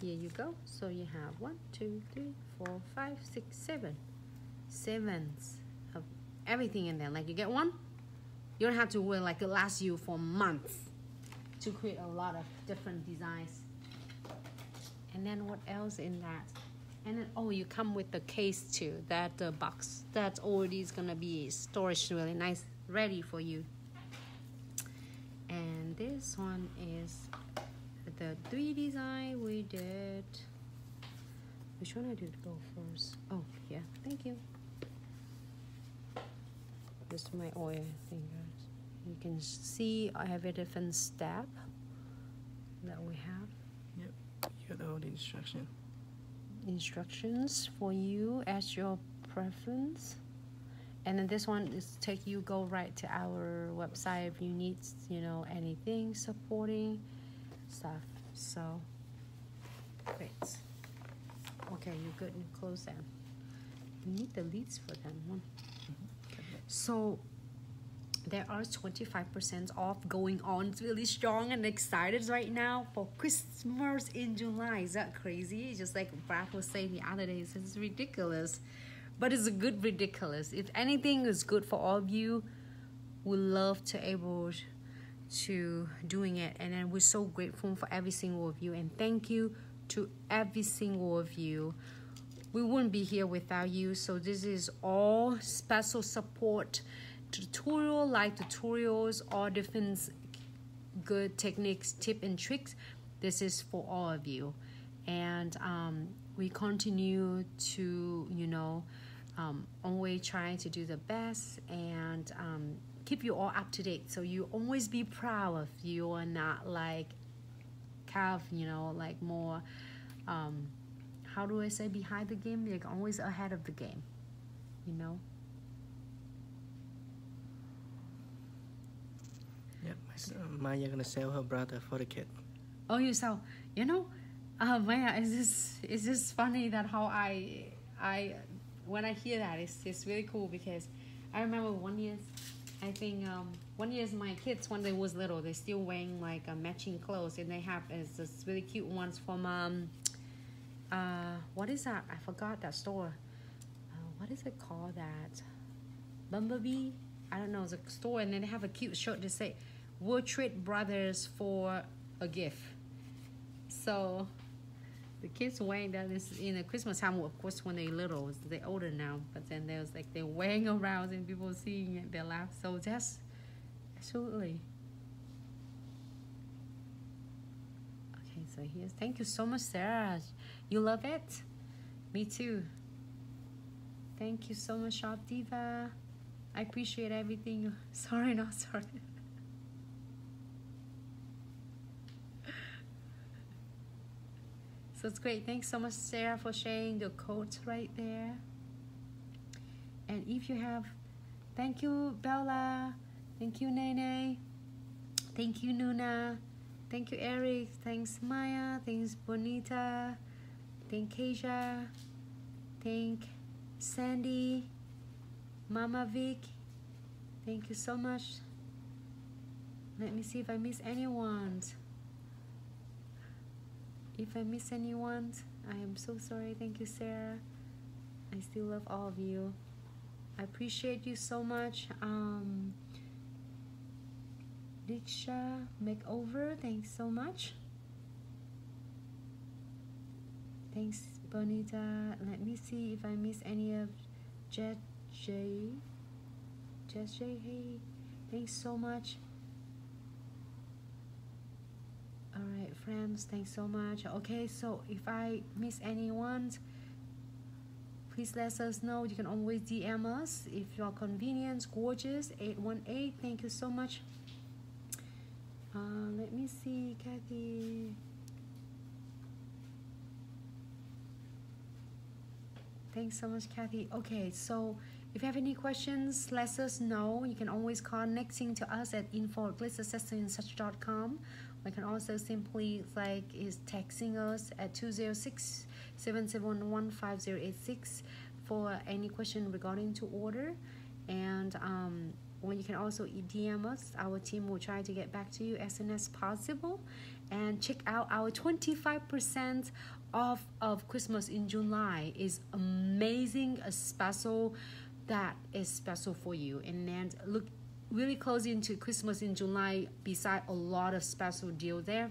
here you go. So you have one two three four five six seven. Sevens of everything in there. Like you get one? You don't have to wear like it lasts you for months to create a lot of different designs. And then what else in that? And then oh you come with the case too. That uh, box that already is gonna be storage really nice ready for you. And this one is the three design we did. Which one I did go first? Oh yeah thank you. This is my oil thing guys. You can see I have a different step that we have. Yep. You got all the instruction. instructions for you as your preference. And then this one is take you go right to our website if you need you know anything supporting stuff so great Okay, you're good. Close them. You need the leads for them. One. So there are 25% off going on. It's really strong and excited right now for Christmas in July. Is that crazy? Just like Brad was saying the other day, it's ridiculous. But it's a good ridiculous. If anything is good for all of you, we love to able to doing it. And then we're so grateful for every single of you. And thank you to every single of you. We wouldn't be here without you. So this is all special support tutorial like tutorials or different good techniques tip and tricks this is for all of you and um, we continue to you know um, always trying to do the best and um, keep you all up to date so you always be proud of you and not like have you know like more um, how do I say behind the game you're always ahead of the game you know yep Maya gonna sell her brother for the kid. Oh, you sell? You know, uh, Maya, is this is this funny that how I I when I hear that it's it's really cool because I remember one year, I think um, one year my kids when they was little they still wearing like uh, matching clothes and they have is this really cute ones from um uh what is that? I forgot that store. Uh, what is it called that? Bumblebee? I don't know it's a store and then they have a cute shirt to say we'll treat brothers for a gift. So the kids wearing that is in the Christmas time, of course, when they're little, they're older now, but then there's like they're wearing around and people seeing it, they laugh. So that's absolutely. Okay, so here's thank you so much, Sarah. You love it? Me too. Thank you so much, Shop Diva. I appreciate everything. Sorry, not sorry. So it's great. Thanks so much, Sarah, for sharing the quotes right there. And if you have, thank you, Bella. Thank you, Nene. Thank you, Nuna. Thank you, Eric. Thanks, Maya. Thanks, Bonita. Thank Keisha. Thank Sandy. Mama Vic. Thank you so much. Let me see if I miss anyone. If I miss anyone, I am so sorry. Thank you, Sarah. I still love all of you. I appreciate you so much. Um, Diksha Makeover, thanks so much. Thanks, Bonita. Let me see if I miss any of Jet J. Jet J. Hey, thanks so much. All right friends thanks so much. Okay so if i miss anyone please let us know. You can always dm us. If you're convenient gorgeous 818 thank you so much. Uh, let me see kathy. Thanks so much kathy. Okay so if you have any questions, let us know. You can always connecting to us at info at you can also simply like is texting us at 206 771 5086 for any question regarding to order and um, when you can also DM us, our team will try to get back to you as soon as possible. And check out our 25% off of Christmas in July is amazing, a special that is special for you. And then look really close into Christmas in July, beside a lot of special deal there,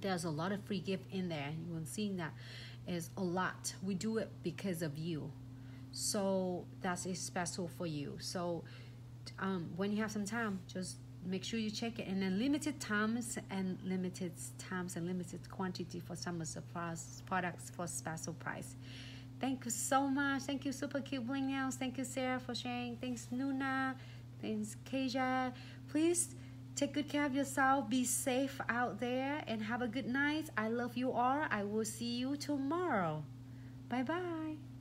there's a lot of free gift in there. You will see that is a lot. We do it because of you. So that's a special for you. So um, when you have some time, just make sure you check it. And then limited times and limited times and limited quantity for some of the products for special price. Thank you so much. Thank you, Super Cute Bling Nails. Thank you, Sarah, for sharing. Thanks, Nuna. Thanks, Keisha. Please take good care of yourself. Be safe out there and have a good night. I love you all. I will see you tomorrow. Bye bye.